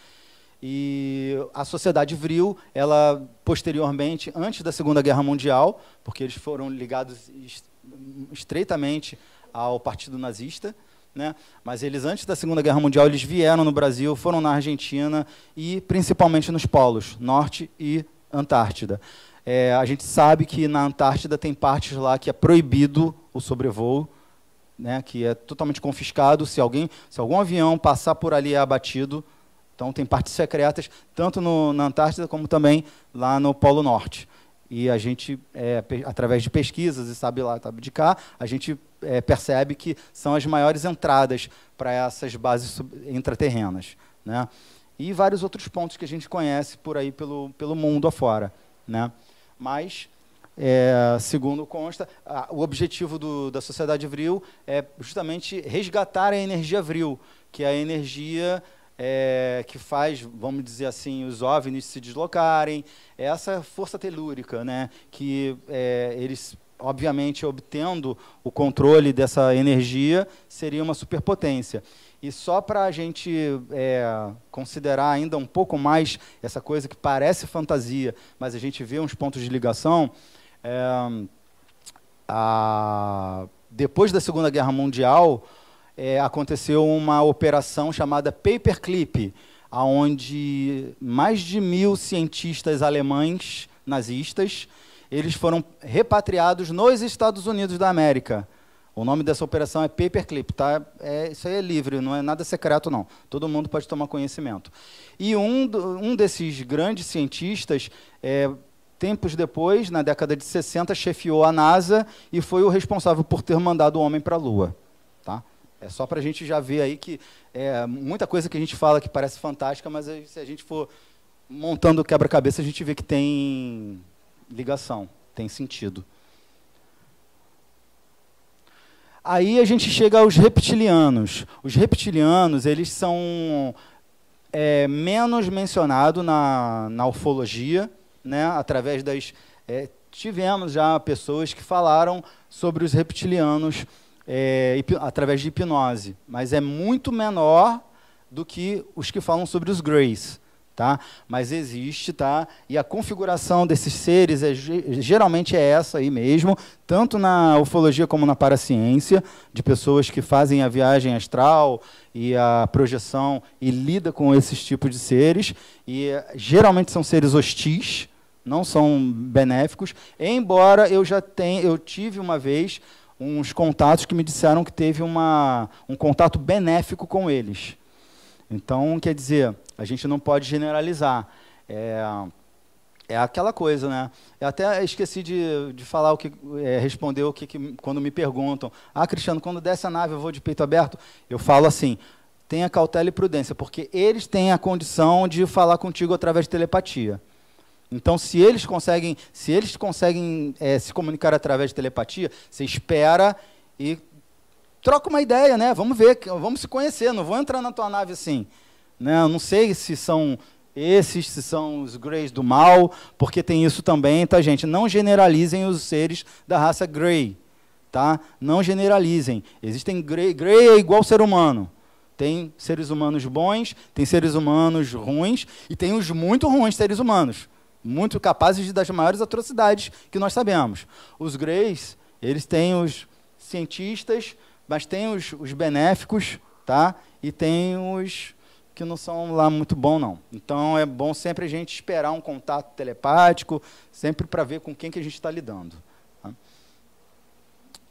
E a sociedade Vril, ela posteriormente, antes da Segunda Guerra Mundial, porque eles foram ligados estreitamente ao Partido Nazista, né? Mas eles antes da Segunda Guerra Mundial eles vieram no Brasil, foram na Argentina e principalmente nos polos Norte e Antártida. É, a gente sabe que na Antártida tem partes lá que é proibido o sobrevoo, né? Que é totalmente confiscado. Se alguém, se algum avião passar por ali é abatido, então, tem partes secretas, tanto no, na Antártida como também lá no Polo Norte. E a gente, é, através de pesquisas e sabe lá, sabe de cá, a gente é, percebe que são as maiores entradas para essas bases intraterrenas. Né? E vários outros pontos que a gente conhece por aí pelo, pelo mundo afora. Né? Mas, é, segundo consta, a, o objetivo do, da sociedade Vril é justamente resgatar a energia Vril, que é a energia é, que faz, vamos dizer assim, os OVNIs se deslocarem, é essa força telúrica, né, que é, eles, obviamente, obtendo o controle dessa energia, seria uma superpotência. E só para a gente é, considerar ainda um pouco mais essa coisa que parece fantasia, mas a gente vê uns pontos de ligação, é, a, depois da Segunda Guerra Mundial, é, aconteceu uma operação chamada Paperclip, onde mais de mil cientistas alemães nazistas eles foram repatriados nos Estados Unidos da América. O nome dessa operação é Paperclip, tá? É, isso aí é livre, não é nada secreto, não. Todo mundo pode tomar conhecimento. E um, um desses grandes cientistas, é, tempos depois, na década de 60, chefiou a NASA e foi o responsável por ter mandado o homem para a Lua. Tá? É só para a gente já ver aí que é, muita coisa que a gente fala que parece fantástica, mas se a gente for montando quebra-cabeça, a gente vê que tem ligação, tem sentido. Aí a gente chega aos reptilianos. Os reptilianos, eles são é, menos mencionados na, na ufologia, né, através das... É, tivemos já pessoas que falaram sobre os reptilianos é, através de hipnose, mas é muito menor do que os que falam sobre os Greys tá? Mas existe, tá? E a configuração desses seres é, geralmente é essa aí mesmo, tanto na ufologia como na paraciência, de pessoas que fazem a viagem astral e a projeção e lida com esses tipos de seres e geralmente são seres hostis, não são benéficos, embora eu já tenha, eu tive uma vez uns contatos que me disseram que teve uma, um contato benéfico com eles. Então, quer dizer, a gente não pode generalizar. É, é aquela coisa, né? Eu até esqueci de, de falar o que é, responder o que, que, quando me perguntam. Ah, Cristiano, quando desce a nave eu vou de peito aberto? Eu falo assim: tenha cautela e prudência, porque eles têm a condição de falar contigo através de telepatia. Então, se eles conseguem, se eles conseguem é, se comunicar através de telepatia, você espera e troca uma ideia, né? Vamos ver, vamos se conhecer. Não vou entrar na tua nave assim. Né? Eu não sei se são esses, se são os Greys do mal, porque tem isso também, tá, gente? Não generalizem os seres da raça Grey, tá? Não generalizem. Existem Grey, Grey é igual ser humano. Tem seres humanos bons, tem seres humanos ruins, e tem os muito ruins seres humanos, muito capazes das maiores atrocidades que nós sabemos. Os Greys, eles têm os cientistas, mas tem os, os benéficos, tá? E tem os que não são lá muito bom não. Então é bom sempre a gente esperar um contato telepático, sempre para ver com quem que a gente está lidando. Tá?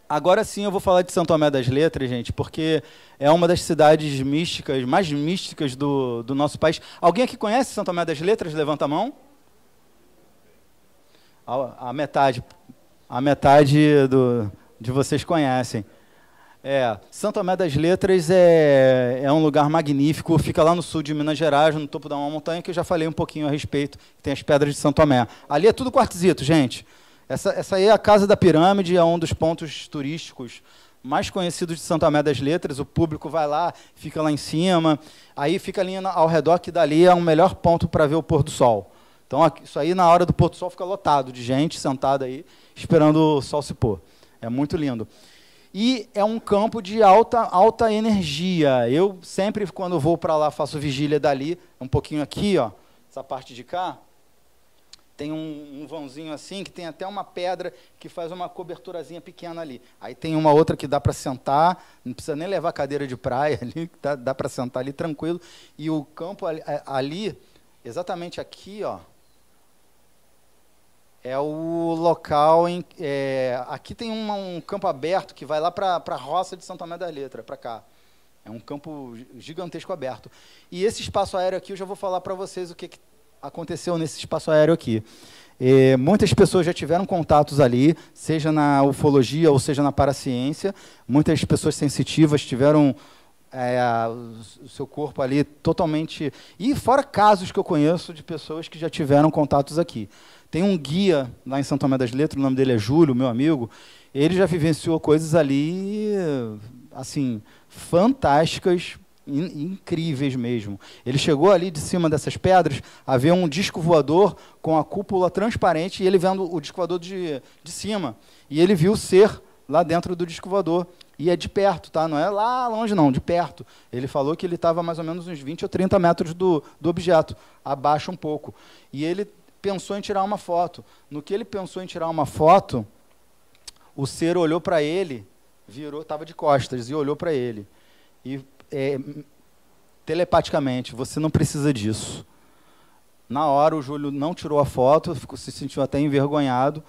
Agora sim eu vou falar de São Tomé das Letras, gente, porque é uma das cidades místicas, mais místicas do, do nosso país. Alguém aqui conhece São Tomé das Letras? Levanta a mão. A, a metade, a metade do, de vocês conhecem. É, Santo Tomé das Letras é, é um lugar magnífico, fica lá no sul de Minas Gerais, no topo da uma montanha, que eu já falei um pouquinho a respeito, tem as pedras de Santo Tomé. Ali é tudo quartzito, gente. Essa, essa aí é a Casa da Pirâmide, é um dos pontos turísticos mais conhecidos de Santo Tomé das Letras. O público vai lá, fica lá em cima, aí fica ali ao redor, que dali é o melhor ponto para ver o pôr do sol. Então, isso aí, na hora do pôr do sol, fica lotado de gente sentada aí, esperando o sol se pôr. É muito lindo e é um campo de alta, alta energia. Eu sempre, quando vou para lá, faço vigília dali, um pouquinho aqui, ó, essa parte de cá, tem um, um, vãozinho assim, que tem até uma pedra que faz uma coberturazinha pequena ali. Aí tem uma outra que dá para sentar, não precisa nem levar cadeira de praia ali, dá, dá para sentar ali tranquilo. E o campo ali, ali exatamente aqui, ó, é o local em. É, aqui tem uma, um campo aberto que vai lá para a roça de Santa Tomé da Letra, para cá. É um campo gigantesco aberto. E esse espaço aéreo aqui, eu já vou falar para vocês o que, que, aconteceu nesse espaço aéreo aqui. É, muitas pessoas já tiveram contatos ali, seja na ufologia ou seja na paraciência. Muitas pessoas sensitivas tiveram é, o seu corpo ali totalmente. E fora casos que eu conheço de pessoas que já tiveram contatos aqui. Tem um guia lá em São Tomé das Letras, o nome dele é Júlio, meu amigo. Ele já vivenciou coisas ali, assim, fantásticas, in, incríveis mesmo. Ele chegou ali de cima dessas pedras a ver um disco voador com a cúpula transparente e ele vendo o disco voador de, de cima. E ele viu ser lá dentro do disco voador. E é de perto, tá? Não é lá longe, não, de perto. Ele falou que ele estava mais ou menos uns 20 ou 30 metros do, do objeto, abaixo um pouco. E ele pensou em tirar uma foto. No que ele pensou em tirar uma foto, o ser olhou para ele, virou, estava de costas e olhou para ele. E é, telepaticamente, você não precisa disso. Na hora o Júlio não tirou a foto, ficou, se sentiu até envergonhado.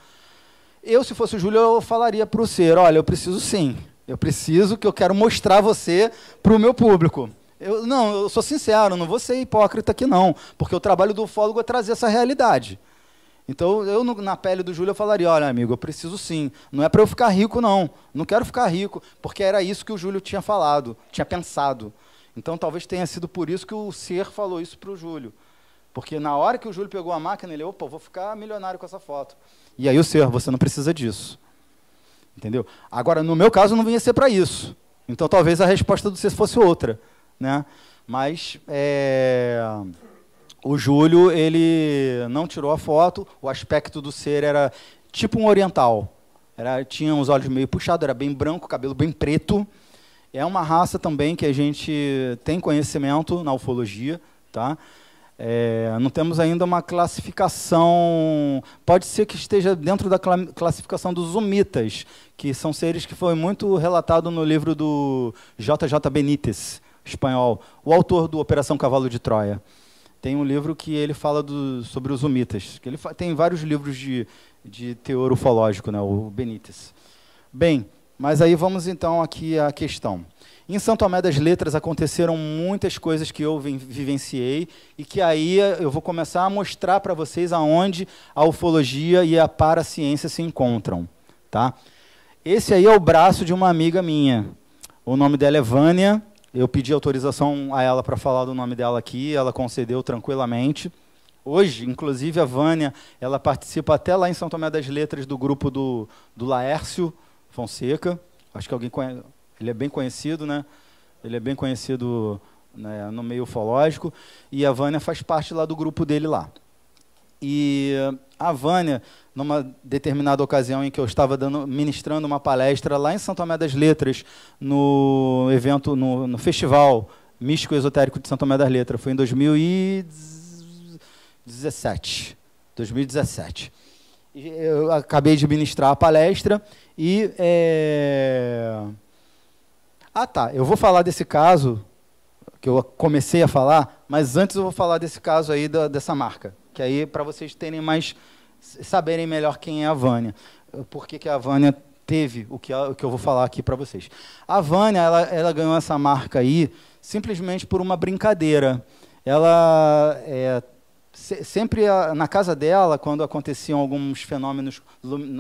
Eu, se fosse o Júlio, eu falaria para o ser, olha, eu preciso sim. Eu preciso que eu quero mostrar você para o meu público. Eu, não, eu sou sincero, não vou ser hipócrita aqui não, porque o trabalho do ufólogo é trazer essa realidade. Então, eu na pele do Júlio eu falaria, olha, amigo, eu preciso sim. Não é para eu ficar rico, não. Não quero ficar rico, porque era isso que o Júlio tinha falado, tinha pensado. Então, talvez tenha sido por isso que o ser falou isso para o Júlio. Porque na hora que o Júlio pegou a máquina, ele, opa, vou ficar milionário com essa foto. E aí o ser, você não precisa disso. Entendeu? Agora, no meu caso, não vinha ser para isso. Então, talvez a resposta do ser fosse outra. Né? Mas, é o Júlio ele não tirou a foto, o aspecto do ser era tipo um oriental. Era, tinha os olhos meio puxados, era bem branco, cabelo bem preto. É uma raça também que a gente tem conhecimento na ufologia. Tá? É, não temos ainda uma classificação. Pode ser que esteja dentro da classificação dos Zumitas, que são seres que foi muito relatado no livro do J.J. Benítez, espanhol, o autor do Operação Cavalo de Troia tem um livro que ele fala do, sobre os humitas. Que ele tem vários livros de, de teor ufológico, né, o Benítez. Bem, mas aí vamos então aqui à questão. Em São Tomé das Letras aconteceram muitas coisas que eu vivenciei e que aí eu vou começar a mostrar para vocês aonde a ufologia e a paraciência se encontram. Tá? Esse aí é o braço de uma amiga minha. O nome dela é Vânia eu pedi autorização a ela para falar do nome dela aqui, ela concedeu tranquilamente. Hoje, inclusive, a Vânia, ela participa até lá em São Tomé das Letras do grupo do, do Laércio Fonseca. Acho que alguém conhece. Ele é bem conhecido, né? Ele é bem conhecido né, no meio ufológico. E a Vânia faz parte lá do grupo dele lá. E a Vânia, numa determinada ocasião em que eu estava dando, ministrando uma palestra lá em São Tomé das Letras, no evento, no, no Festival Místico Esotérico de São Tomé das Letras, foi em 2017. 2017. Eu acabei de ministrar a palestra e. É... Ah, tá. Eu vou falar desse caso que eu comecei a falar, mas antes eu vou falar desse caso aí da, dessa marca que aí para vocês terem mais saberem melhor quem é a Vânia, por que, que a Vânia teve o que, o que eu vou falar aqui para vocês. A Vânia ela, ela ganhou essa marca aí simplesmente por uma brincadeira. Ela é, se, sempre a, na casa dela, quando aconteciam alguns fenômenos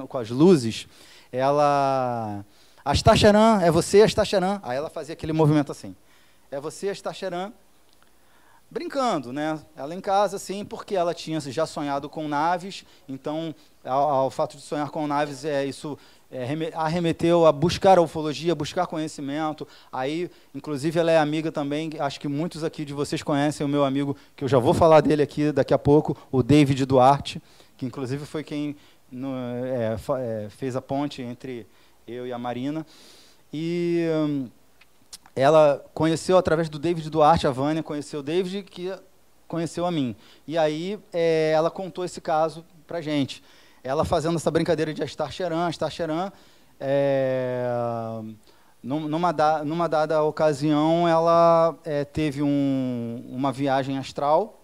com as luzes, ela Astacharan, é você, Astacharan. Aí ela fazia aquele movimento assim. É você, Astacharan brincando, né? Ela em casa, sim, porque ela tinha já sonhado com naves, então, ao, ao fato de sonhar com naves, é, isso é, arremeteu a buscar a ufologia, buscar conhecimento. Aí, inclusive, ela é amiga também, acho que muitos aqui de vocês conhecem o meu amigo, que eu já vou falar dele aqui daqui a pouco, o David Duarte, que inclusive foi quem no, é, é, fez a ponte entre eu e a Marina. E. Hum, ela conheceu através do David Duarte, a Vânia conheceu o David, que conheceu a mim. E aí é, ela contou esse caso para gente. Ela fazendo essa brincadeira de Astar Cheran, Astar Cheran, é, numa, da, numa dada ocasião, ela é, teve um, uma viagem astral,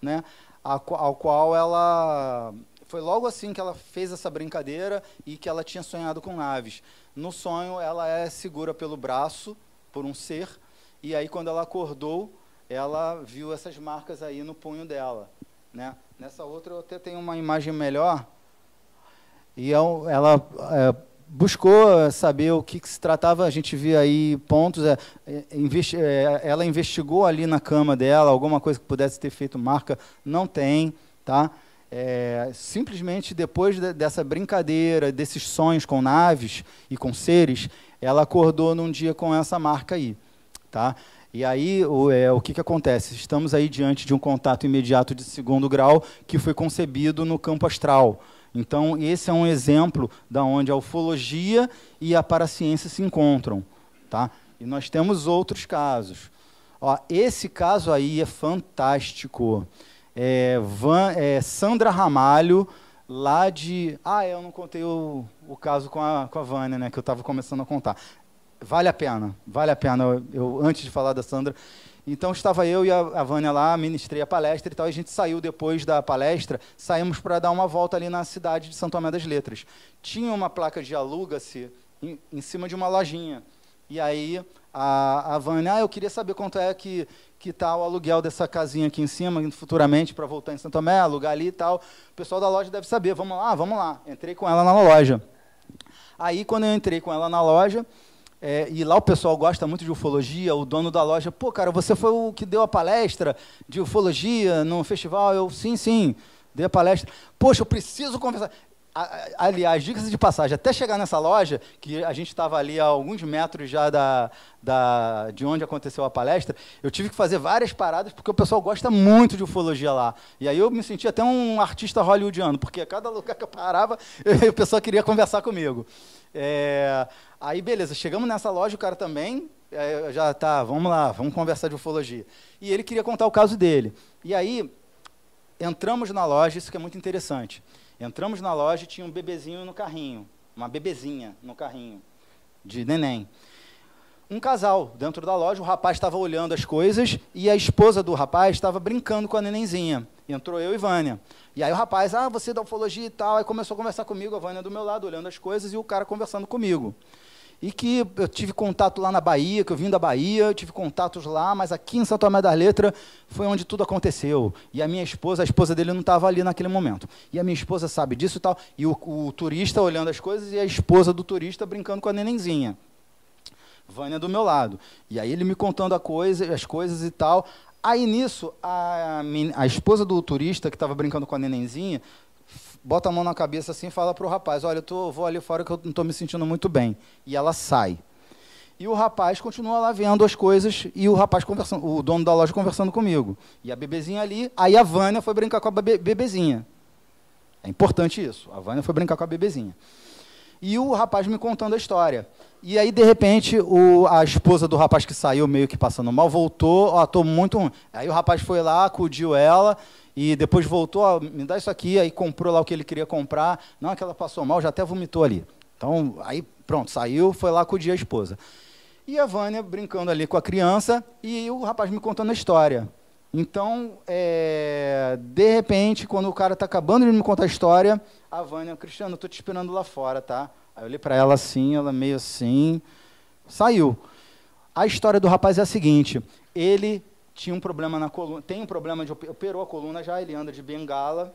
né, ao qual ela foi logo assim que ela fez essa brincadeira e que ela tinha sonhado com naves. No sonho, ela é segura pelo braço por um ser, e aí quando ela acordou, ela viu essas marcas aí no punho dela. Né? Nessa outra eu até tenho uma imagem melhor, e é ela é, buscou saber o que, que, se tratava, a gente via aí pontos, é, é, investi é, ela investigou ali na cama dela, alguma coisa que pudesse ter feito marca, não tem, tá? É, simplesmente depois de, dessa brincadeira, desses sonhos com naves e com seres, ela acordou num dia com essa marca aí. Tá? E aí, o, é, o que, que acontece? Estamos aí diante de um contato imediato de segundo grau que foi concebido no campo astral. Então, esse é um exemplo da onde a ufologia e a paraciência se encontram. Tá? E nós temos outros casos. Ó, esse caso aí é fantástico. É, Van, é, Sandra Ramalho lá de. Ah, eu não contei o, o caso com a, com a Vânia, né? Que eu estava começando a contar. Vale a pena, vale a pena. Eu, eu, antes de falar da Sandra, então estava eu e a, a Vânia lá, ministrei a palestra e tal. E a gente saiu depois da palestra, saímos para dar uma volta ali na cidade de Santo Tomé das Letras. Tinha uma placa de aluga-se em, em cima de uma lojinha. E aí a, a Vânia, ah, eu queria saber quanto é que que está o aluguel dessa casinha aqui em cima, futuramente, para voltar em Santo Tomé, alugar ali e tal. O pessoal da loja deve saber. Vamos lá, vamos lá. Entrei com ela na loja. Aí, quando eu entrei com ela na loja, é, e lá o pessoal gosta muito de ufologia, o dono da loja, pô, cara, você foi o que deu a palestra de ufologia no festival? Eu, sim, sim, dei a palestra. Poxa, eu preciso conversar aliás, dicas de passagem, até chegar nessa loja, que a gente estava ali a alguns metros já da, da, de onde aconteceu a palestra, eu tive que fazer várias paradas, porque o pessoal gosta muito de ufologia lá. E aí eu me senti até um artista hollywoodiano, porque a cada lugar que eu parava, o pessoal queria conversar comigo. É, aí, beleza, chegamos nessa loja, o cara também é, já tá, vamos lá, vamos conversar de ufologia. E ele queria contar o caso dele. E aí, entramos na loja, isso que é muito interessante. Entramos na loja e tinha um bebezinho no carrinho, uma bebezinha no carrinho, de neném. Um casal dentro da loja, o rapaz estava olhando as coisas e a esposa do rapaz estava brincando com a nenenzinha. Entrou eu e Vânia. E aí o rapaz, ah, você é da ufologia e tal, aí começou a conversar comigo, a Vânia do meu lado, olhando as coisas e o cara conversando comigo e que eu tive contato lá na Bahia, que eu vim da Bahia, eu tive contatos lá, mas aqui em Santo Tomé das Letras foi onde tudo aconteceu. E a minha esposa, a esposa dele não estava ali naquele momento. E a minha esposa sabe disso e tal. E o, o, turista olhando as coisas e a esposa do turista brincando com a nenenzinha. Vânia do meu lado. E aí ele me contando a coisa, as coisas e tal. Aí nisso, a, a esposa do turista que estava brincando com a nenenzinha bota a mão na cabeça assim e fala para o rapaz: Olha, eu tô, vou ali fora que eu não estou me sentindo muito bem. E ela sai. E o rapaz continua lá vendo as coisas e o rapaz conversando, o dono da loja conversando comigo. E a bebezinha ali, aí a Vânia foi brincar com a bebe, bebezinha. É importante isso. A Vânia foi brincar com a bebezinha. E o rapaz me contando a história. E aí, de repente, o, a esposa do rapaz que saiu meio que passando mal voltou, ó, tô muito. Aí o rapaz foi lá, acudiu ela e depois voltou, ó, me dá isso aqui, aí comprou lá o que ele queria comprar. Não que ela passou mal, já até vomitou ali. Então, aí pronto, saiu, foi lá acudir a esposa. E a Vânia brincando ali com a criança e o rapaz me contando a história. Então, é, de repente, quando o cara está acabando de me contar a história, a Vânia, Cristiano, estou te esperando lá fora, tá? Aí eu olhei para ela assim, ela meio assim, saiu. A história do rapaz é a seguinte: ele tinha um problema na coluna, tem um problema de operou a coluna já, ele anda de bengala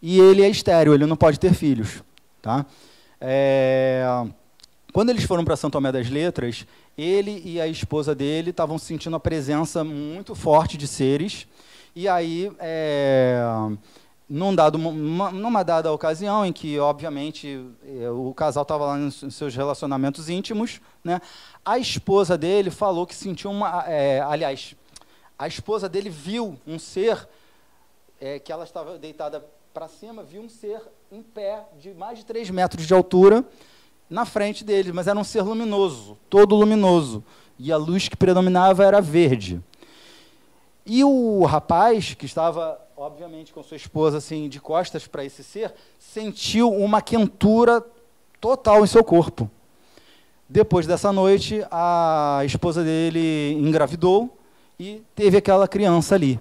e ele é estéreo, ele não pode ter filhos, tá? É, quando eles foram para São Tomé das Letras, ele e a esposa dele estavam sentindo a presença muito forte de seres e aí é, num dado, numa dada ocasião em que, obviamente, é, o casal estava lá nos seus relacionamentos íntimos, né, a esposa dele falou que sentiu uma. É, aliás, a esposa dele viu um ser é, que ela estava deitada para cima, viu um ser em pé de mais de 3 metros de altura na frente dele, mas era um ser luminoso, todo luminoso. E a luz que predominava era verde. E o rapaz, que estava, obviamente, com sua esposa assim, de costas para esse ser, sentiu uma quentura total em seu corpo. Depois dessa noite, a esposa dele engravidou e teve aquela criança ali.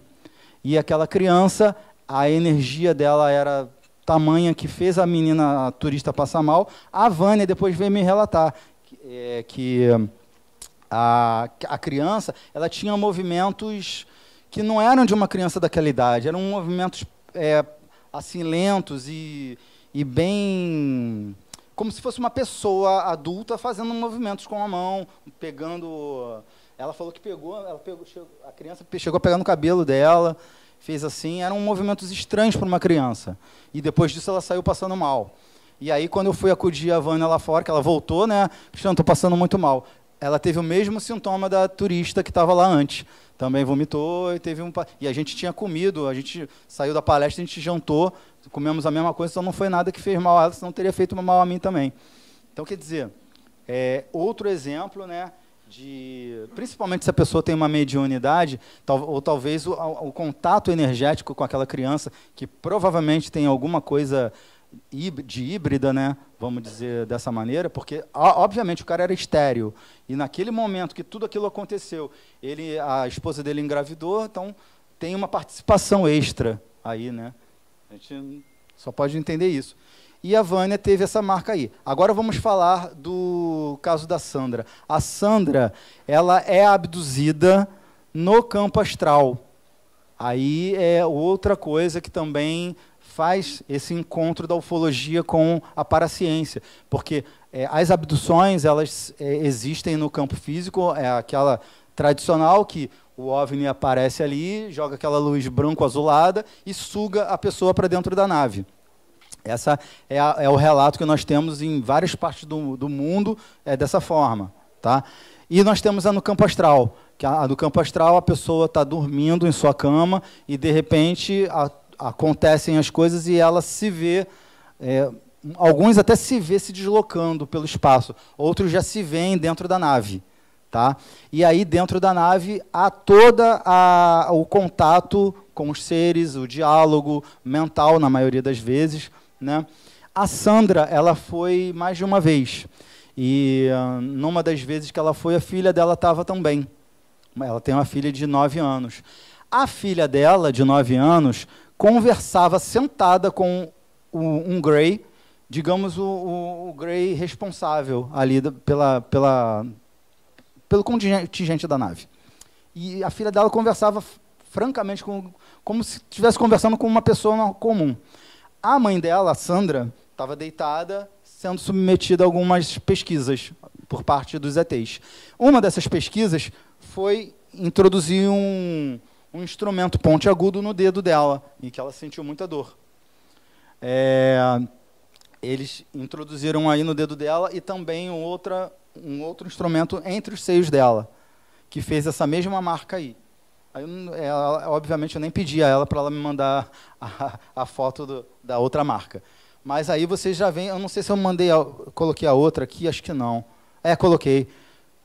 E aquela criança, a energia dela era tamanha que fez a menina a turista passar mal. A Vânia depois veio me relatar que, é, que a, a criança ela tinha movimentos que não eram de uma criança daquela idade, eram movimentos é, assim lentos e, e bem como se fosse uma pessoa adulta fazendo movimentos com a mão, pegando ela falou que pegou, ela pegou, a criança chegou a pegar no cabelo dela, fez assim, eram movimentos estranhos para uma criança. E depois disso ela saiu passando mal. E aí quando eu fui acudir a Vânia lá fora, que ela voltou, né, Cristiano, estou passando muito mal. Ela teve o mesmo sintoma da turista que estava lá antes. Também vomitou e teve um e a gente tinha comido, a gente saiu da palestra, a gente jantou, comemos a mesma coisa, então não foi nada que fez mal a ela, senão teria feito mal a mim também. Então quer dizer, é, outro exemplo, né? De, principalmente se a pessoa tem uma mediunidade, tal, ou talvez o, o, contato energético com aquela criança, que provavelmente tem alguma coisa de híbrida, né? Vamos dizer dessa maneira, porque obviamente o cara era estéreo e naquele momento que tudo aquilo aconteceu, ele, a esposa dele engravidou, então tem uma participação extra aí, né? A gente só pode entender isso. E a Vânia teve essa marca aí. Agora vamos falar do caso da Sandra. A Sandra, ela é abduzida no campo astral. Aí é outra coisa que também faz esse encontro da ufologia com a paraciência, porque é, as abduções elas é, existem no campo físico, é aquela tradicional que o OVNI aparece ali, joga aquela luz branco-azulada e suga a pessoa para dentro da nave. Essa é, a, é, o relato que nós temos em várias partes do, do mundo é dessa forma. Tá? E nós temos a no campo astral, que a, a do campo astral a pessoa está dormindo em sua cama e de repente a, acontecem as coisas e ela se vê, é, alguns até se vê se deslocando pelo espaço, outros já se veem dentro da nave. Tá? E aí dentro da nave há toda a, o contato com os seres, o diálogo mental na maioria das vezes, né? A Sandra, ela foi mais de uma vez. E uh, numa das vezes que ela foi, a filha dela estava também. Ela tem uma filha de nove anos. A filha dela, de nove anos, conversava sentada com o, um Grey, digamos, o, o, o Grey responsável ali da, pela, pela, pelo contingente da nave. E a filha dela conversava francamente com, como se estivesse conversando com uma pessoa comum. A mãe dela, a Sandra, estava deitada, sendo submetida a algumas pesquisas por parte dos ETs. Uma dessas pesquisas foi introduzir um, um instrumento pontiagudo no dedo dela, em que ela sentiu muita dor. É, eles introduziram aí no dedo dela e também outra, um outro instrumento entre os seios dela, que fez essa mesma marca aí. Aí, ela, obviamente, eu nem pedi a ela para ela me mandar a, a foto do, da outra marca. Mas aí vocês já vêm, eu não sei se eu mandei, a, coloquei a outra aqui, acho que não. É, coloquei.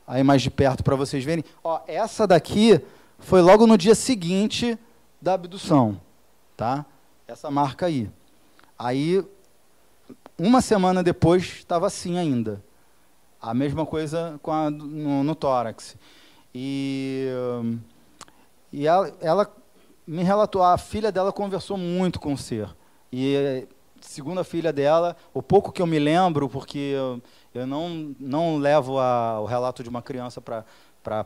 Aí mais de perto para vocês verem. Ó, essa daqui foi logo no dia seguinte da abdução, tá? Essa marca aí. Aí, uma semana depois, estava assim ainda. A mesma coisa com a, no, no tórax. E e ela, ela me relatou, a filha dela conversou muito com o ser. E segundo a filha dela, o pouco que eu me lembro, porque eu, eu não, não levo a, o relato de uma criança para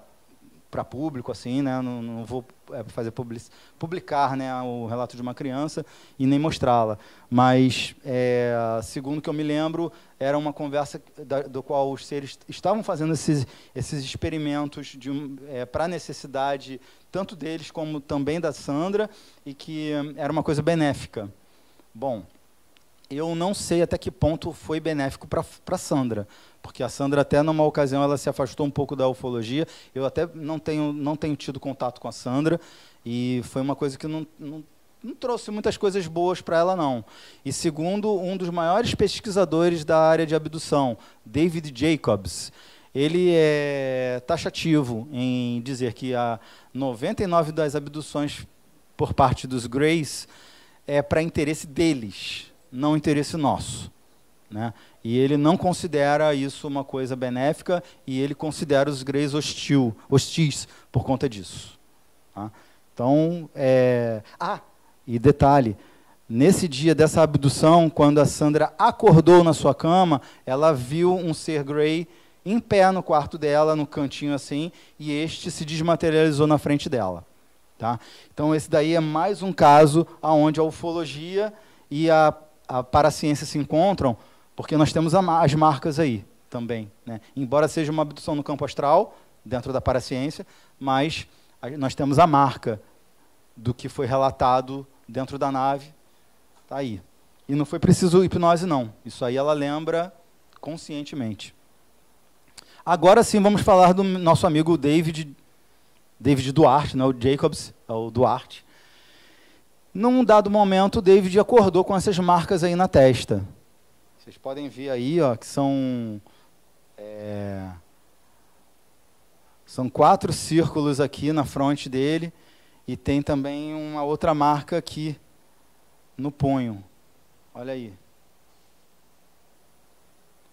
para público assim, né? Não, não vou é, fazer public, publicar, né, o relato de uma criança e nem mostrá-la. Mas é, segundo que eu me lembro, era uma conversa da, do qual os seres estavam fazendo esses, esses experimentos é, para necessidade tanto deles como também da Sandra e que era uma coisa benéfica. Bom, eu não sei até que ponto foi benéfico para Sandra, porque a Sandra até numa ocasião ela se afastou um pouco da ufologia. Eu até não tenho não tenho tido contato com a Sandra e foi uma coisa que não, não, não trouxe muitas coisas boas para ela não. E segundo um dos maiores pesquisadores da área de abdução, David Jacobs, ele é taxativo em dizer que a 99 das abduções por parte dos Greys é para interesse deles, não interesse nosso. Né? E ele não considera isso uma coisa benéfica e ele considera os greys hostil, hostis por conta disso. Tá? Então, é... ah, e detalhe, nesse dia dessa abdução, quando a Sandra acordou na sua cama, ela viu um ser grey em pé no quarto dela, no cantinho assim, e este se desmaterializou na frente dela. Tá? Então, esse daí é mais um caso onde a ufologia e a, a paraciência se encontram porque nós temos as marcas aí também. Né? Embora seja uma abdução no campo astral, dentro da paraciência, mas nós temos a marca do que foi relatado dentro da nave. Está aí. E não foi preciso hipnose, não. Isso aí ela lembra conscientemente. Agora sim, vamos falar do nosso amigo David, David Duarte, né, o Jacobs, é o Duarte. Num dado momento, David acordou com essas marcas aí na testa. Vocês podem ver aí, ó, que são é, São quatro círculos aqui na fronte dele e tem também uma outra marca aqui no punho. Olha aí.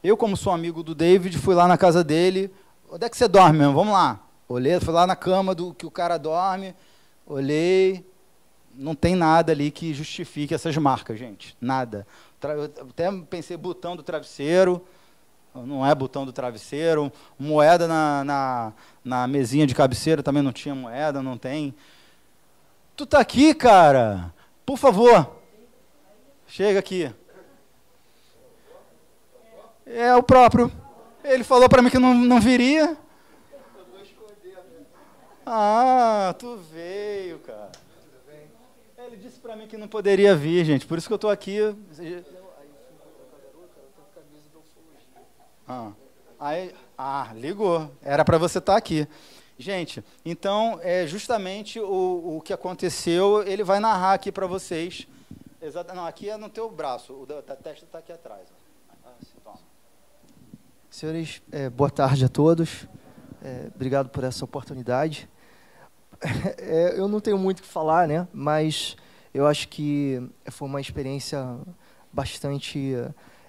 Eu, como sou amigo do David, fui lá na casa dele. Onde é que você dorme mesmo? Vamos lá. Olhei, fui lá na cama do que o cara dorme. Olhei. Não tem nada ali que justifique essas marcas, gente. Nada. Eu até pensei botão do travesseiro. Não é botão do travesseiro. Moeda na, na, na mesinha de cabeceira também não tinha moeda, não tem. Tu tá aqui, cara? Por favor. Chega aqui. É o próprio. Ele falou para mim que não, não viria. Ah, tu veio, cara. Disse para mim que não poderia vir, gente. Por isso que eu estou aqui. Ah, aí, ah ligou. Era para você estar tá aqui. Gente, então, é justamente o, o que aconteceu, ele vai narrar aqui para vocês. Exato, não, aqui é no teu braço, o da, da testa está aqui atrás. Ah, Senhores, é, boa tarde a todos. É, obrigado por essa oportunidade. É, eu não tenho muito o que falar, né? Mas eu acho que foi uma experiência bastante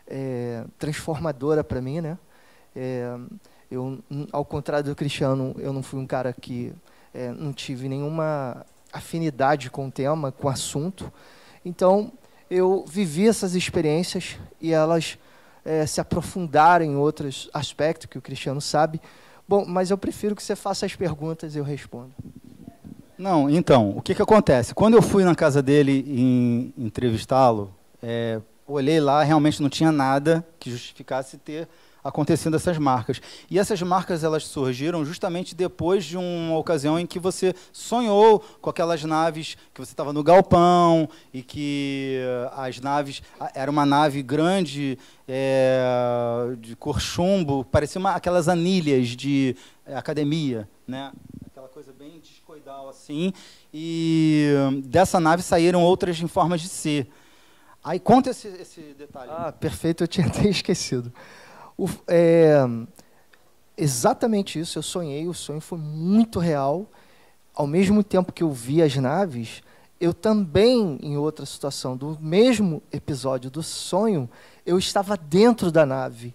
é, transformadora para mim, né? É, eu, ao contrário do Cristiano, eu não fui um cara que é, não tive nenhuma afinidade com o tema, com o assunto. Então, eu vivi essas experiências e elas se aprofundaram em outros aspectos que o Cristiano sabe. Bom, mas eu prefiro que você faça as perguntas e eu respondo. Não, então, o que, que acontece? Quando eu fui na casa dele entrevistá-lo, é, olhei lá, realmente não tinha nada que justificasse ter acontecendo essas marcas. E essas marcas elas surgiram justamente depois de uma ocasião em que você sonhou com aquelas naves que você estava no galpão e que as naves era uma nave grande é, de cor chumbo, parecia uma, aquelas anilhas de é, academia, né? Assim. E dessa nave saíram outras em formas de ser. Aí conta esse, esse detalhe. Ah, perfeito, eu tinha até esquecido. O, é, exatamente isso, eu sonhei, o sonho foi muito real. Ao mesmo tempo que eu vi as naves, eu também, em outra situação, do mesmo episódio do sonho, eu estava dentro da nave.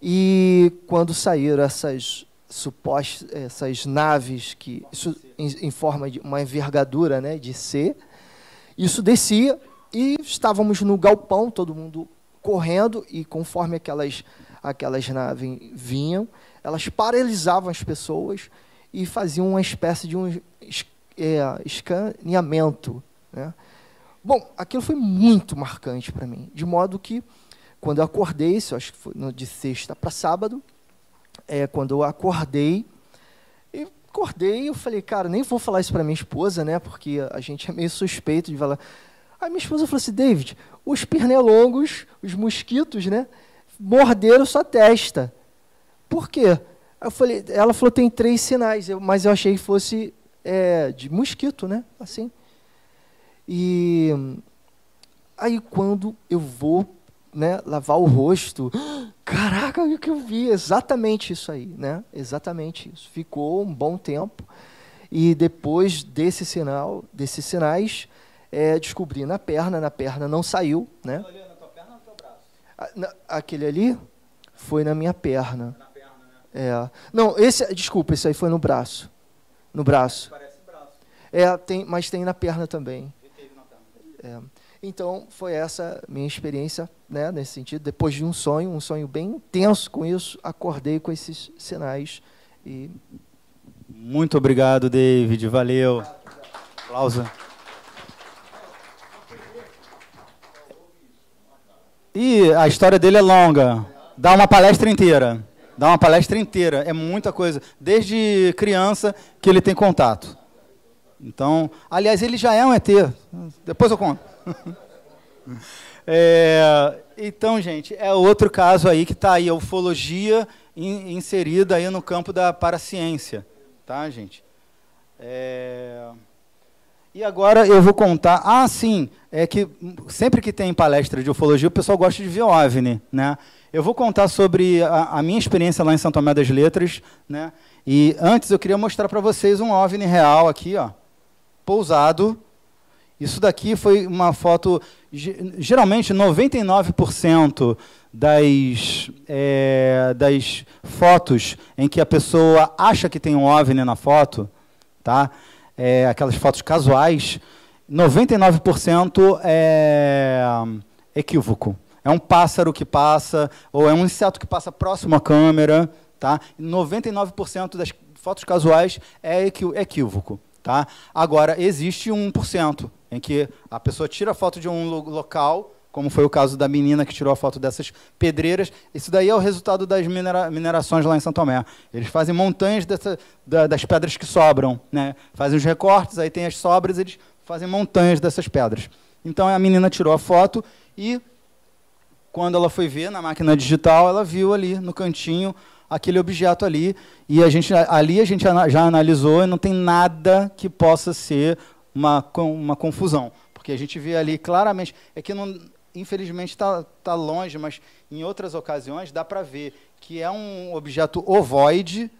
E quando saíram essas supostas, essas naves que isso, em, em, forma de uma envergadura, né, de C, isso descia e estávamos no galpão, todo mundo correndo e conforme aquelas, aquelas naves vinham, elas paralisavam as pessoas e faziam uma espécie de um é, escaneamento. Né? Bom, aquilo foi muito marcante para mim, de modo que quando eu acordei, isso acho que foi de sexta para sábado, é, quando eu acordei, e acordei, eu falei, cara, nem vou falar isso para minha esposa, né? Porque a gente é meio suspeito de falar. Aí minha esposa falou assim, David, os pernilongos, os mosquitos, né, morderam sua testa. Por quê? Eu falei, ela falou tem três sinais, mas eu achei que fosse é, de mosquito, né? Assim. E aí quando eu vou, né, lavar o rosto, caraca, o que eu vi? Exatamente isso aí, né? Exatamente isso. Ficou um bom tempo e depois desse sinal, desses sinais, é, descobri na perna, na perna não saiu, né? Ali, na tua perna ou no teu braço? A, na, aquele ali foi na minha perna. Na perna, né? É. Não, esse, desculpa, esse aí foi no braço. No braço. Parece braço. É, tem, mas tem na perna também. É. Então, foi essa minha experiência, né, nesse sentido. Depois de um sonho, um sonho bem intenso com isso, acordei com esses sinais e muito obrigado, David. Valeu. Aplauso. E a história dele é longa. Dá uma palestra inteira. Dá uma palestra inteira. É muita coisa. Desde criança que ele tem contato. Então, aliás, ele já é um ET. Depois eu conto. É, então, gente, é outro caso aí que está aí, a ufologia in, inserida aí no campo da paraciência. Tá, gente? É... E agora eu vou contar. Ah, sim, é que sempre que tem palestra de ufologia, o pessoal gosta de ver OVNI, né? Eu vou contar sobre a, a minha experiência lá em Santo Tomé das Letras, né? E antes eu queria mostrar para vocês um OVNI real aqui, ó, pousado. Isso daqui foi uma foto, geralmente 99% das, é, das fotos em que a pessoa acha que tem um OVNI na foto, tá? É, aquelas fotos casuais, 99% é equívoco. É um pássaro que passa, ou é um inseto que passa próximo à câmera, tá? 99% das fotos casuais é equívoco, tá? Agora, existe 1% em que a pessoa tira a foto de um local, como foi o caso da menina que tirou a foto dessas pedreiras. Isso daí é o resultado das minera minerações lá em São Tomé. Eles fazem montanhas dessa, da, das pedras que sobram. Né? Fazem os recortes, aí tem as sobras, eles fazem montanhas dessas pedras. Então a menina tirou a foto e, quando ela foi ver na máquina digital, ela viu ali no cantinho aquele objeto ali. E a gente, ali a gente já analisou e não tem nada que possa ser uma, uma confusão. Porque a gente vê ali claramente. É que não, infelizmente está tá longe, mas em outras ocasiões dá para ver que é um objeto ovoide,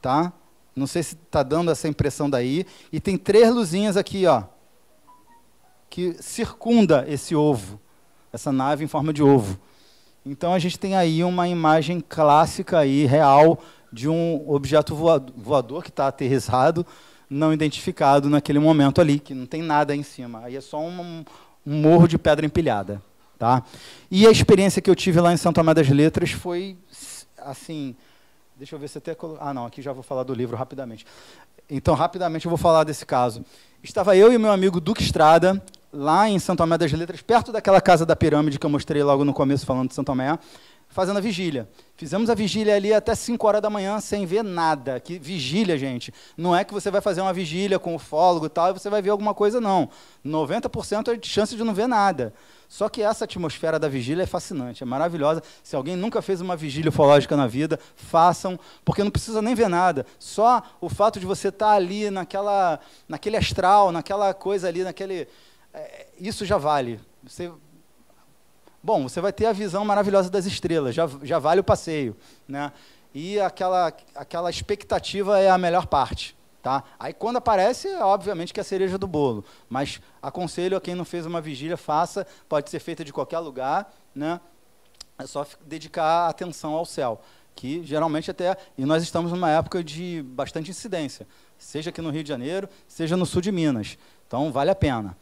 tá? Não sei se está dando essa impressão daí. E tem três luzinhas aqui, ó, que circunda esse ovo, essa nave em forma de ovo. Então a gente tem aí uma imagem clássica aí, real, de um objeto voador que está aterrissado, não identificado naquele momento ali, que não tem nada em cima. Aí é só um, um morro de pedra empilhada. Tá? E a experiência que eu tive lá em Santo Tomé das Letras foi assim. Deixa eu ver se até. Ah, não, aqui já vou falar do livro rapidamente. Então, rapidamente eu vou falar desse caso. Estava eu e meu amigo Duque Estrada, lá em Santo Tomé das Letras, perto daquela casa da pirâmide que eu mostrei logo no começo falando de Santo Tomé, fazendo a vigília. Fizemos a vigília ali até 5 horas da manhã sem ver nada. Que vigília, gente. Não é que você vai fazer uma vigília com o fólogo e tal e você vai ver alguma coisa, não. 90% é de chance de não ver nada. Só que essa atmosfera da vigília é fascinante, é maravilhosa. Se alguém nunca fez uma vigília ufológica na vida, façam, porque não precisa nem ver nada. Só o fato de você estar ali naquela, naquele astral, naquela coisa ali, naquele. É, isso já vale. Você Bom, você vai ter a visão maravilhosa das estrelas, já, já vale o passeio. Né? E aquela, aquela expectativa é a melhor parte. Tá? Aí quando aparece, é obviamente que é a cereja do bolo. Mas aconselho a quem não fez uma vigília, faça. Pode ser feita de qualquer lugar. Né? É só dedicar atenção ao céu. Que geralmente até. E nós estamos numa época de bastante incidência. Seja aqui no Rio de Janeiro, seja no sul de Minas. Então vale a pena.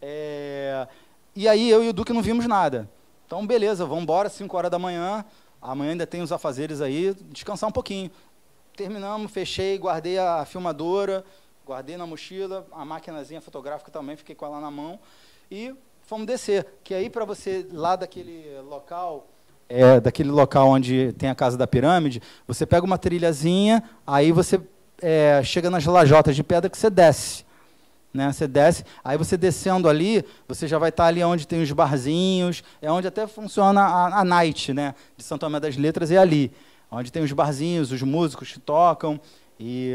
É... E aí eu e o Duque não vimos nada. Então, beleza, vamos embora, 5 horas da manhã. Amanhã ainda tem os afazeres aí, descansar um pouquinho. Terminamos, fechei, guardei a filmadora, guardei na mochila, a maquinazinha fotográfica também, fiquei com ela na mão. E fomos descer. Que aí, para você, lá daquele local, é, daquele local onde tem a casa da pirâmide, você pega uma trilhazinha, aí você é, chega nas lajotas de pedra que você desce. Né? Você desce, aí você descendo ali, você já vai estar ali onde tem os barzinhos, é onde até funciona a, a night, né? De Santo Tomé das Letras, é ali. Onde tem os barzinhos, os músicos que tocam, e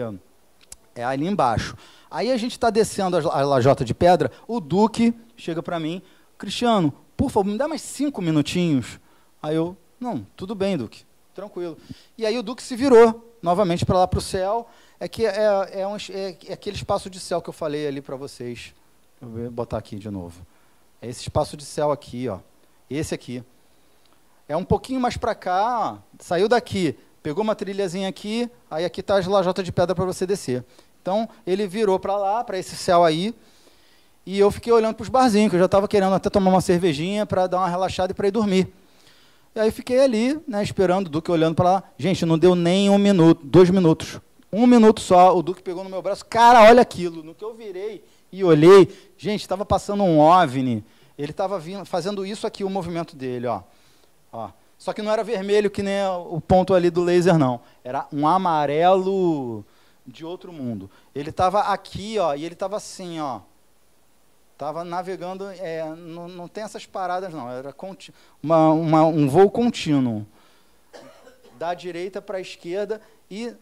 é ali embaixo. Aí a gente está descendo a lajota de pedra, o Duque chega para mim, Cristiano, por favor, me dá mais cinco minutinhos. Aí eu, não, tudo bem, Duque, tranquilo. E aí o Duque se virou novamente para lá para o céu, é que é, é, um, é, é, aquele espaço de céu que eu falei ali para vocês. Vou botar aqui de novo. É esse espaço de céu aqui, ó. Esse aqui. É um pouquinho mais para cá, ó. saiu daqui, pegou uma trilhazinha aqui, aí aqui está as lajotas de pedra para você descer. Então, ele virou para lá, para esse céu aí, e eu fiquei olhando para os barzinhos, que eu já estava querendo até tomar uma cervejinha para dar uma relaxada e para ir dormir. E aí fiquei ali, né, esperando o Duque olhando para lá. Gente, não deu nem um minuto, dois minutos. Um minuto só, o Duque pegou no meu braço, cara, olha aquilo. No que eu virei e olhei, gente, estava passando um OVNI, ele estava fazendo isso aqui, o movimento dele, ó. ó. Só que não era vermelho que nem o ponto ali do laser, não. Era um amarelo de outro mundo. Ele estava aqui, ó, e ele estava assim, ó. Estava navegando, é, não, não tem essas paradas, não. Era uma, uma, um voo contínuo. Da direita para a esquerda e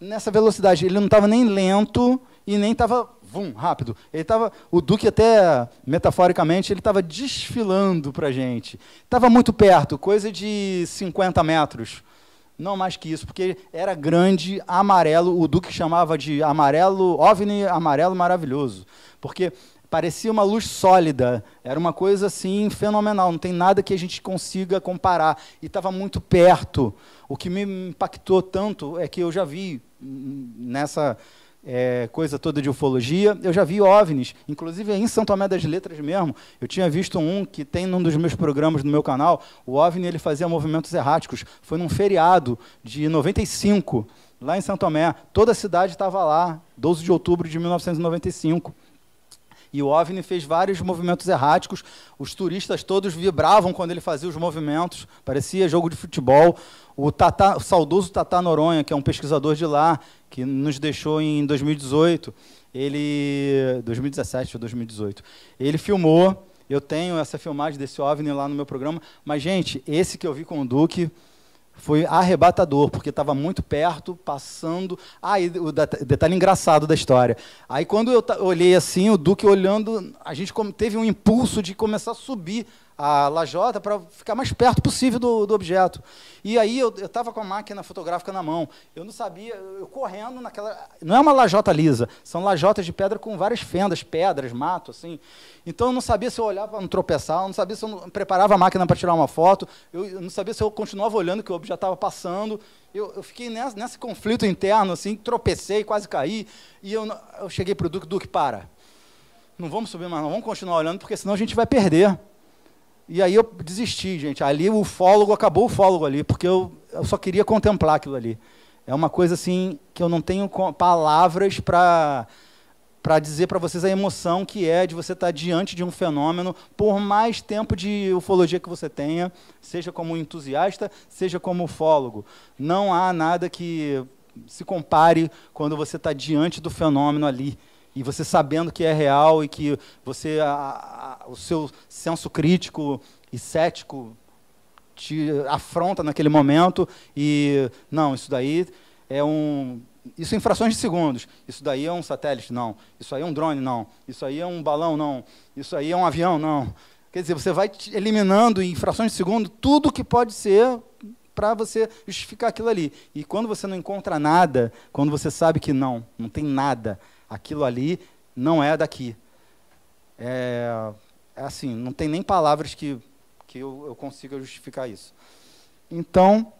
nessa velocidade. Ele não estava nem lento e nem estava rápido. Ele estava, o Duque até metaforicamente, ele estava desfilando para a gente. Estava muito perto, coisa de 50 metros Não mais que isso, porque era grande, amarelo, o Duque chamava de amarelo, OVNI amarelo maravilhoso. Porque parecia uma luz sólida, era uma coisa assim fenomenal, não tem nada que a gente consiga comparar. E estava muito perto. O que me impactou tanto é que eu já vi hum, nessa é, coisa toda de ufologia, eu já vi OVNIs, inclusive em Santo Tomé das Letras mesmo, eu tinha visto um que tem num dos meus programas no meu canal, o OVNI ele fazia movimentos erráticos, foi num feriado de 95, lá em Santo Tomé, toda a cidade estava lá, 12 de outubro de 1995, e o OVNI fez vários movimentos erráticos. Os turistas todos vibravam quando ele fazia os movimentos. Parecia jogo de futebol. O, Tata, o saudoso Tata Noronha, que é um pesquisador de lá, que nos deixou em 2018, ele 2017 ou 2018. Ele filmou, eu tenho essa filmagem desse OVNI lá no meu programa, mas gente, esse que eu vi com o Duque foi arrebatador, porque estava muito perto, passando. Ah, e o detalhe engraçado da história. Aí, quando eu olhei assim, o Duque olhando, a gente teve um impulso de começar a subir a lajota para ficar mais perto possível do, do objeto. E aí eu estava com a máquina fotográfica na mão. Eu não sabia, eu correndo naquela. Não é uma lajota lisa, são lajotas de pedra com várias fendas, pedras, mato, assim. Então eu não sabia se eu olhava para não tropeçar, eu não sabia se eu preparava a máquina para tirar uma foto, eu, não sabia se eu continuava olhando que o objeto estava passando. Eu, eu, fiquei nessa, nesse conflito interno, assim, tropecei, quase caí. E eu, eu cheguei para o Duque, Duque, para. Não vamos subir mais, não, vamos continuar olhando, porque senão a gente vai perder. E aí eu desisti, gente. Ali o fólogo, acabou o fólogo ali, porque eu, eu só queria contemplar aquilo ali. É uma coisa assim que eu não tenho palavras para para dizer para vocês a emoção que é de você estar tá diante de um fenômeno, por mais tempo de ufologia que você tenha, seja como entusiasta, seja como ufólogo. Não há nada que se compare quando você está diante do fenômeno ali e você sabendo que é real e que você a, a, o seu senso crítico e cético te afronta naquele momento e não, isso daí é um isso em frações de segundos. Isso daí é um satélite, não. Isso aí é um drone, não. Isso aí é um balão, não. Isso aí é um avião, não. Quer dizer, você vai eliminando em frações de segundo tudo que pode ser para você justificar aquilo ali. E quando você não encontra nada, quando você sabe que não, não tem nada, aquilo ali não é daqui. É, é assim, não tem nem palavras que, que eu, eu consiga justificar isso. Então,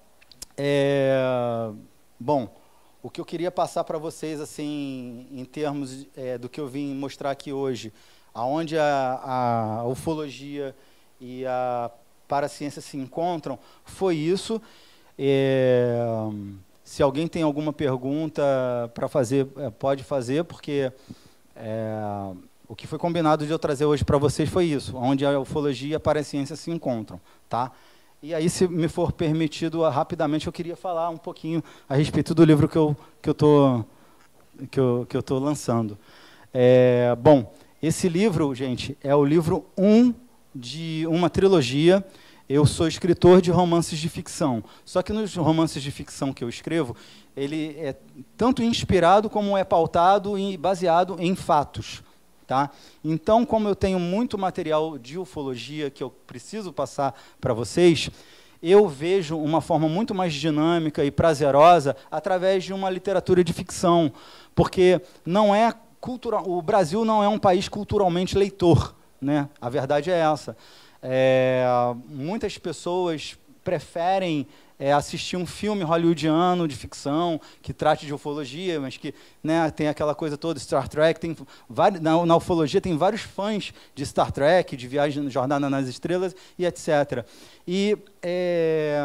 é, bom, o que eu queria passar para vocês, assim, em termos é, do que eu vim mostrar aqui hoje, aonde a, a ufologia e a paraciência se encontram, foi isso. É, se alguém tem alguma pergunta para fazer, é, pode fazer, porque é, o que foi combinado de eu trazer hoje para vocês foi isso, onde a ufologia e a paraciência se encontram, tá? E aí, se me for permitido, rapidamente, eu queria falar um pouquinho a respeito do livro que eu que eu tô que eu, que eu tô lançando. É, bom, esse livro, gente, é o livro 1 um de uma trilogia eu sou escritor de romances de ficção. Só que nos romances de ficção que eu escrevo, ele é tanto inspirado como é pautado e baseado em fatos. Tá? Então, como eu tenho muito material de ufologia que eu preciso passar para vocês, eu vejo uma forma muito mais dinâmica e prazerosa através de uma literatura de ficção, porque não é cultural, o Brasil não é um país culturalmente leitor, né? A verdade é essa. É, muitas pessoas preferem é, assistir um filme hollywoodiano de ficção que trate de ufologia, mas que né, tem aquela coisa toda, Star Trek, tem na, na, ufologia tem vários fãs de Star Trek, de Viagem Jornada nas Estrelas e etc. E é,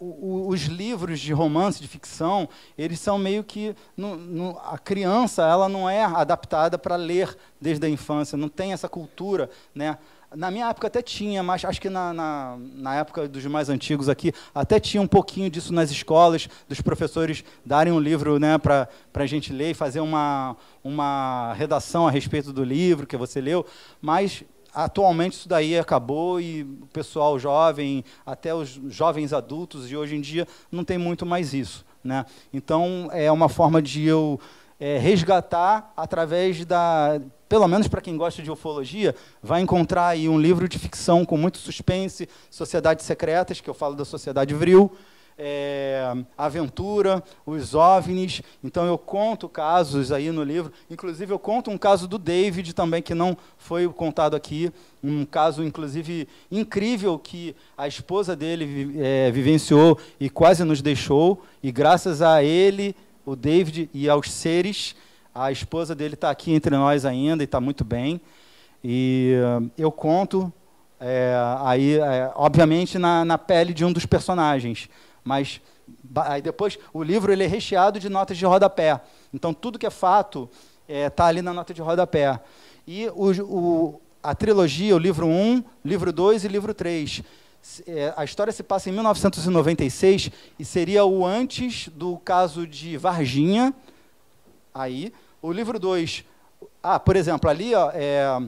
o, os livros de romance, de ficção, eles são meio que no, no, a criança ela não é adaptada para ler desde a infância, não tem essa cultura, né? Na minha época até tinha, mas acho que na, na, na, época dos mais antigos aqui, até tinha um pouquinho disso nas escolas, dos professores darem um livro né, para a gente ler e fazer uma, uma redação a respeito do livro que você leu, mas atualmente isso daí acabou e o pessoal jovem, até os jovens adultos de hoje em dia, não tem muito mais isso. Né? Então, é uma forma de eu é, resgatar através da pelo menos para quem gosta de ufologia, vai encontrar aí um livro de ficção com muito suspense, Sociedades Secretas, que eu falo da Sociedade Vril, é, aventura, os OVNIs. Então eu conto casos aí no livro. Inclusive eu conto um caso do David também que não foi contado aqui, um caso inclusive incrível que a esposa dele é, vivenciou e quase nos deixou. E graças a ele, o David e aos seres, a esposa dele está aqui entre nós ainda e está muito bem. E uh, eu conto é, aí, é, obviamente, na, na pele de um dos personagens. Mas aí depois o livro ele é recheado de notas de rodapé. Então tudo que é fato está é, ali na nota de rodapé. E o, o, a trilogia, o livro 1, livro 2 e livro 3. É, a história se passa em 1996 e seria o antes do caso de Varginha. Aí, o livro 2. Ah, por exemplo, ali, ó, é,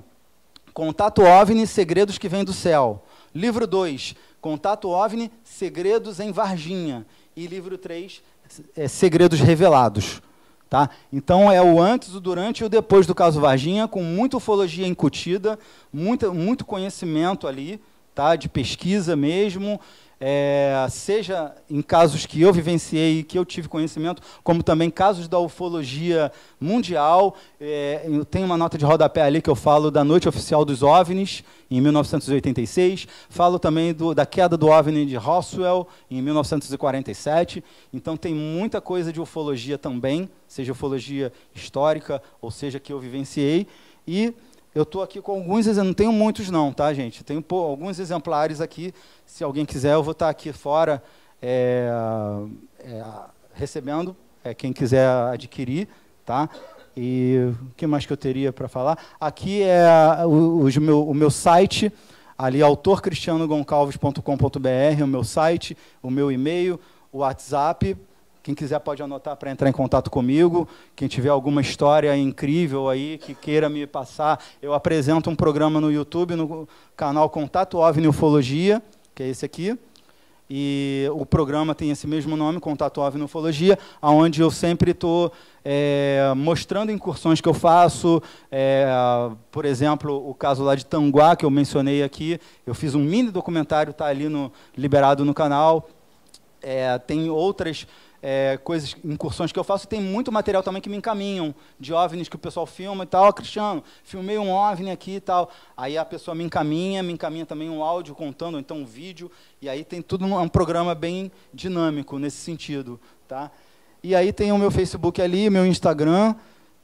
Contato OVNI, Segredos que Vêm do Céu. Livro 2, Contato OVNI, Segredos em Varginha. E livro 3, é, Segredos Revelados. Tá? Então é o antes, o durante e o depois do caso Varginha, com muita ufologia incutida, muita, muito conhecimento ali, tá? de pesquisa mesmo, é, seja em casos que eu vivenciei, que eu tive conhecimento, como também casos da ufologia mundial. É, eu tenho uma nota de rodapé ali que eu falo da noite oficial dos OVNIs, em 1986. Falo também do, da queda do OVNI de Roswell, em 1947. Então tem muita coisa de ufologia também, seja ufologia histórica, ou seja, que eu vivenciei. E eu estou aqui com alguns exemplares, não tenho muitos não, tá, gente? Tenho pô, alguns exemplares aqui. Se alguém quiser, eu vou estar aqui fora é, é, recebendo, é, quem quiser adquirir, tá? E o que mais que eu teria para falar? Aqui é o, o, meu, o meu site, ali autorcristianogoncalves.com.br, o meu site, o meu e-mail, o WhatsApp, quem quiser pode anotar para entrar em contato comigo. Quem tiver alguma história incrível aí que queira me passar, eu apresento um programa no YouTube, no canal Contato OVNI Ufologia, que é esse aqui. E o programa tem esse mesmo nome, Contato OVNI Ufologia, onde eu sempre estou é, mostrando incursões que eu faço. É, por exemplo, o caso lá de Tanguá, que eu mencionei aqui. Eu fiz um mini documentário, está ali no, liberado no canal. É, tem outras é, coisas, incursões que eu faço, tem muito material também que me encaminham, de OVNIs que o pessoal filma e tal. Oh, Cristiano, filmei um OVNI aqui e tal. Aí a pessoa me encaminha, me encaminha também um áudio contando, então um vídeo, e aí tem tudo um, um programa bem dinâmico nesse sentido. Tá? E aí tem o meu Facebook ali, meu Instagram.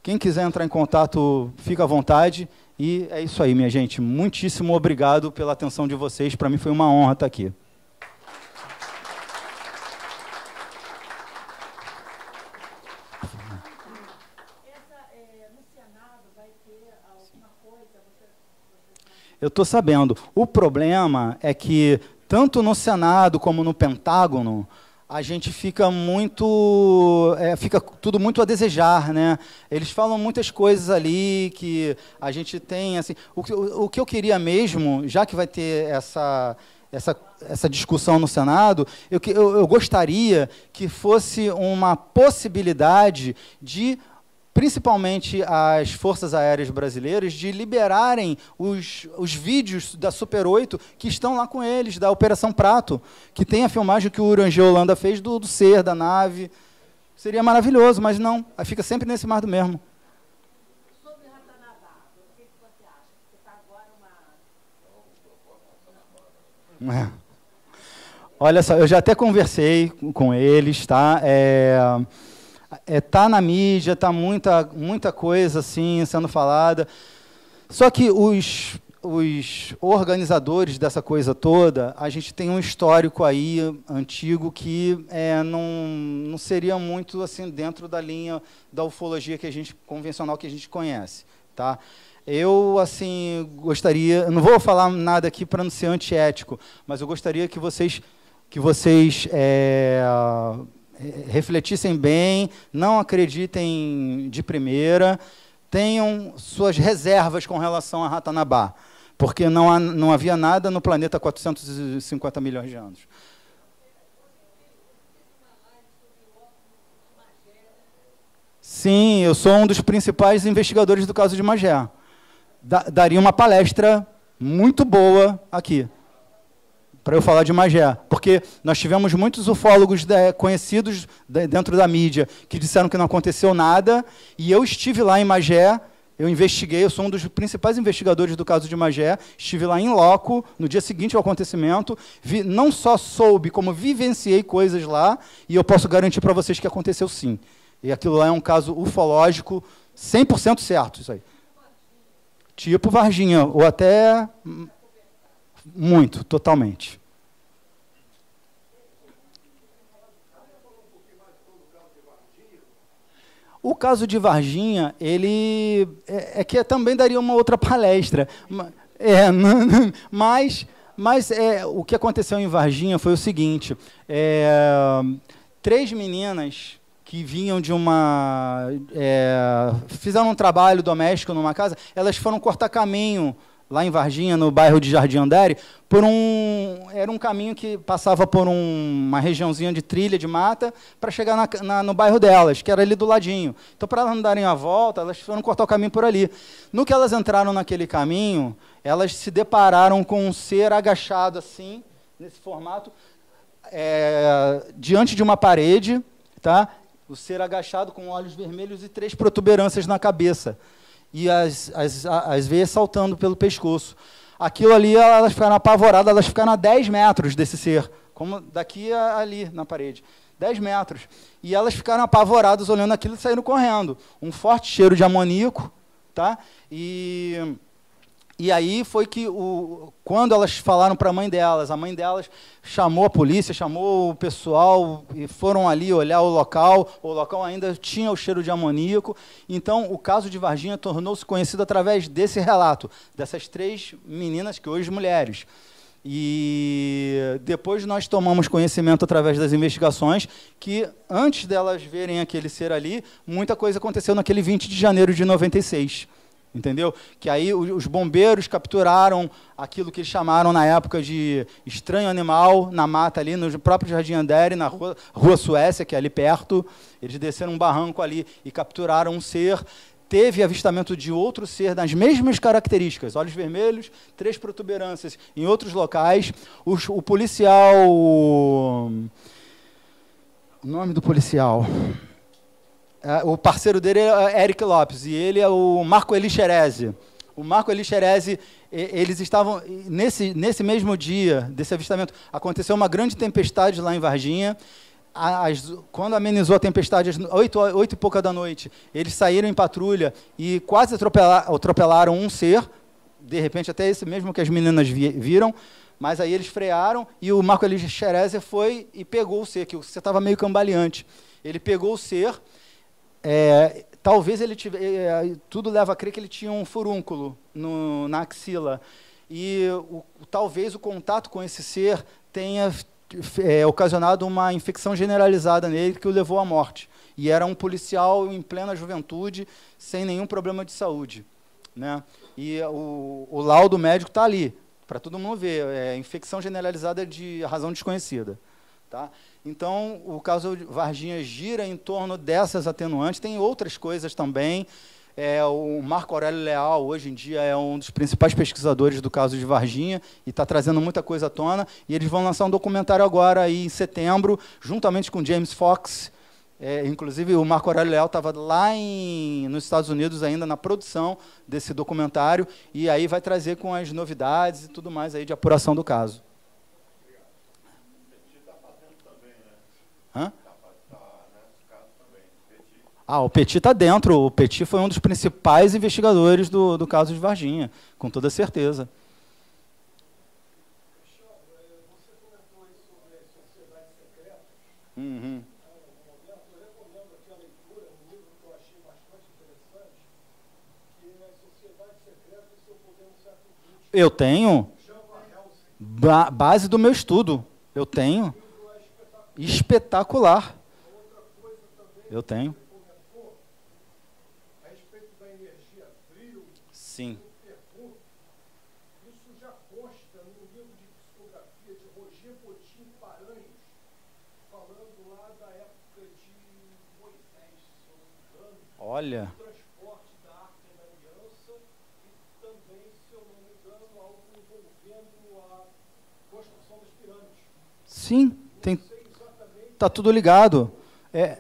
Quem quiser entrar em contato, fica à vontade. E é isso aí, minha gente. Muitíssimo obrigado pela atenção de vocês. Para mim foi uma honra estar aqui. Eu estou sabendo. O problema é que, tanto no Senado como no Pentágono, a gente fica muito. É, fica tudo muito a desejar. Né? Eles falam muitas coisas ali que a gente tem. Assim, o, o, que eu queria mesmo, já que vai ter essa. Essa, essa discussão no Senado, eu, eu, eu gostaria que fosse uma possibilidade de principalmente as Forças Aéreas Brasileiras, de liberarem os, os vídeos da Super 8 que estão lá com eles, da Operação Prato, que tem a filmagem que o Urangê Holanda fez do, do ser, da nave. Seria maravilhoso, mas não. Fica sempre nesse mar do mesmo. Uma... É. Olha só, eu já até conversei com eles, tá? É é, tá na mídia, tá muita, muita coisa assim sendo falada. Só que os, os organizadores dessa coisa toda, a gente tem um histórico aí antigo que é, não, não seria muito assim dentro da linha da ufologia que a gente convencional que a gente conhece, tá? Eu assim gostaria, não vou falar nada aqui para não ser antiético, mas eu gostaria que vocês que vocês é, refletissem bem, não acreditem de primeira, tenham suas reservas com relação a Ratanabá, porque não, há, não havia nada no planeta há 450 milhões de anos. Sim, eu sou um dos principais investigadores do caso de Magé. daria uma palestra muito boa aqui. Para eu falar de Magé, porque nós tivemos muitos ufólogos de, conhecidos de, dentro da mídia que disseram que não aconteceu nada, e eu estive lá em Magé, eu investiguei, eu sou um dos principais investigadores do caso de Magé, estive lá em loco no dia seguinte ao acontecimento, vi, não só soube, como vivenciei coisas lá, e eu posso garantir para vocês que aconteceu sim. E aquilo lá é um caso ufológico 100% certo, isso aí. Tipo Varginha, ou até muito, totalmente. O caso de Varginha, ele é, é que também daria uma outra palestra. É, mas, mas é, o que aconteceu em Varginha foi o seguinte: é, três meninas que vinham de uma. É, fizeram um trabalho doméstico numa casa, elas foram cortar caminho lá em Varginha, no bairro de Jardim Andere, por um era um caminho que passava por um, uma regiãozinha de trilha de mata para chegar na, na, no bairro delas, que era ali do ladinho. Então, para elas não darem a volta, elas foram cortar o caminho por ali. No que elas entraram naquele caminho, elas se depararam com um ser agachado assim, nesse formato, é, diante de uma parede, tá? O ser agachado com olhos vermelhos e três protuberâncias na cabeça e as, as, as veias saltando pelo pescoço. Aquilo ali, elas ficaram apavoradas, elas ficaram a 10 metros desse ser, como daqui a, ali na parede. 10 metros. E elas ficaram apavoradas olhando aquilo e saíram correndo. Um forte cheiro de amoníaco, tá? E e aí foi que, o, quando elas falaram para a mãe delas, a mãe delas chamou a polícia, chamou o pessoal e foram ali olhar o local. O local ainda tinha o cheiro de amoníaco. Então, o caso de Varginha tornou-se conhecido através desse relato, dessas três meninas, que hoje mulheres. E depois nós tomamos conhecimento através das investigações que, antes delas verem aquele ser ali, muita coisa aconteceu naquele 20 de janeiro de 96 entendeu? Que aí os bombeiros capturaram aquilo que eles chamaram na época de estranho animal na mata ali, no próprio Jardim Andere, na rua, rua Suécia, que é ali perto. Eles desceram um barranco ali e capturaram um ser. Teve avistamento de outro ser das mesmas características, olhos vermelhos, três protuberâncias em outros locais. O, o policial. O nome do policial. É, o parceiro dele é Eric Lopes e ele é o Marco Eli Xerezi. O Marco Eli Xerezi, eles estavam nesse nesse mesmo dia desse avistamento, aconteceu uma grande tempestade lá em Varginha. As, quando amenizou a tempestade, às oito, oito e pouca da noite, eles saíram em patrulha e quase atropelar, atropelaram um ser, de repente até esse mesmo que as meninas vi, viram, mas aí eles frearam e o Marco Eli Xerezi foi e pegou o ser, que o ser estava meio cambaleante. Ele pegou o ser é, talvez ele tivesse. É, tudo leva a crer que ele tinha um furúnculo no, na axila. E o, talvez o contato com esse ser tenha é, ocasionado uma infecção generalizada nele que o levou à morte. E era um policial em plena juventude, sem nenhum problema de saúde. Né? E o, o laudo médico está ali, para todo mundo ver. É infecção generalizada de razão desconhecida. Tá? Então, o caso de Varginha gira em torno dessas atenuantes. Tem outras coisas também. É, o Marco Aurélio Leal, hoje em dia, é um dos principais pesquisadores do caso de Varginha e está trazendo muita coisa à tona. E eles vão lançar um documentário agora, aí, em setembro, juntamente com James Fox. É, inclusive, o Marco Aurélio Leal estava lá em, nos Estados Unidos ainda na produção desse documentário e aí vai trazer com as novidades e tudo mais aí de apuração do caso. Ah, o Petit está dentro. O Petit foi um dos principais investigadores do, do caso de Varginha, com toda certeza. Uhum. Eu tenho. Ba base do meu estudo. Eu tenho espetacular. Eu tenho. Sim. Isso já consta no livro de psicografia de Roger Botim Paranhos, falando lá da época de Moisés, se eu não me engano. Olha. transporte da Arca da Aliança e também, se eu não me engano, algo envolvendo a construção das Sim, tem. Tá tudo ligado. É,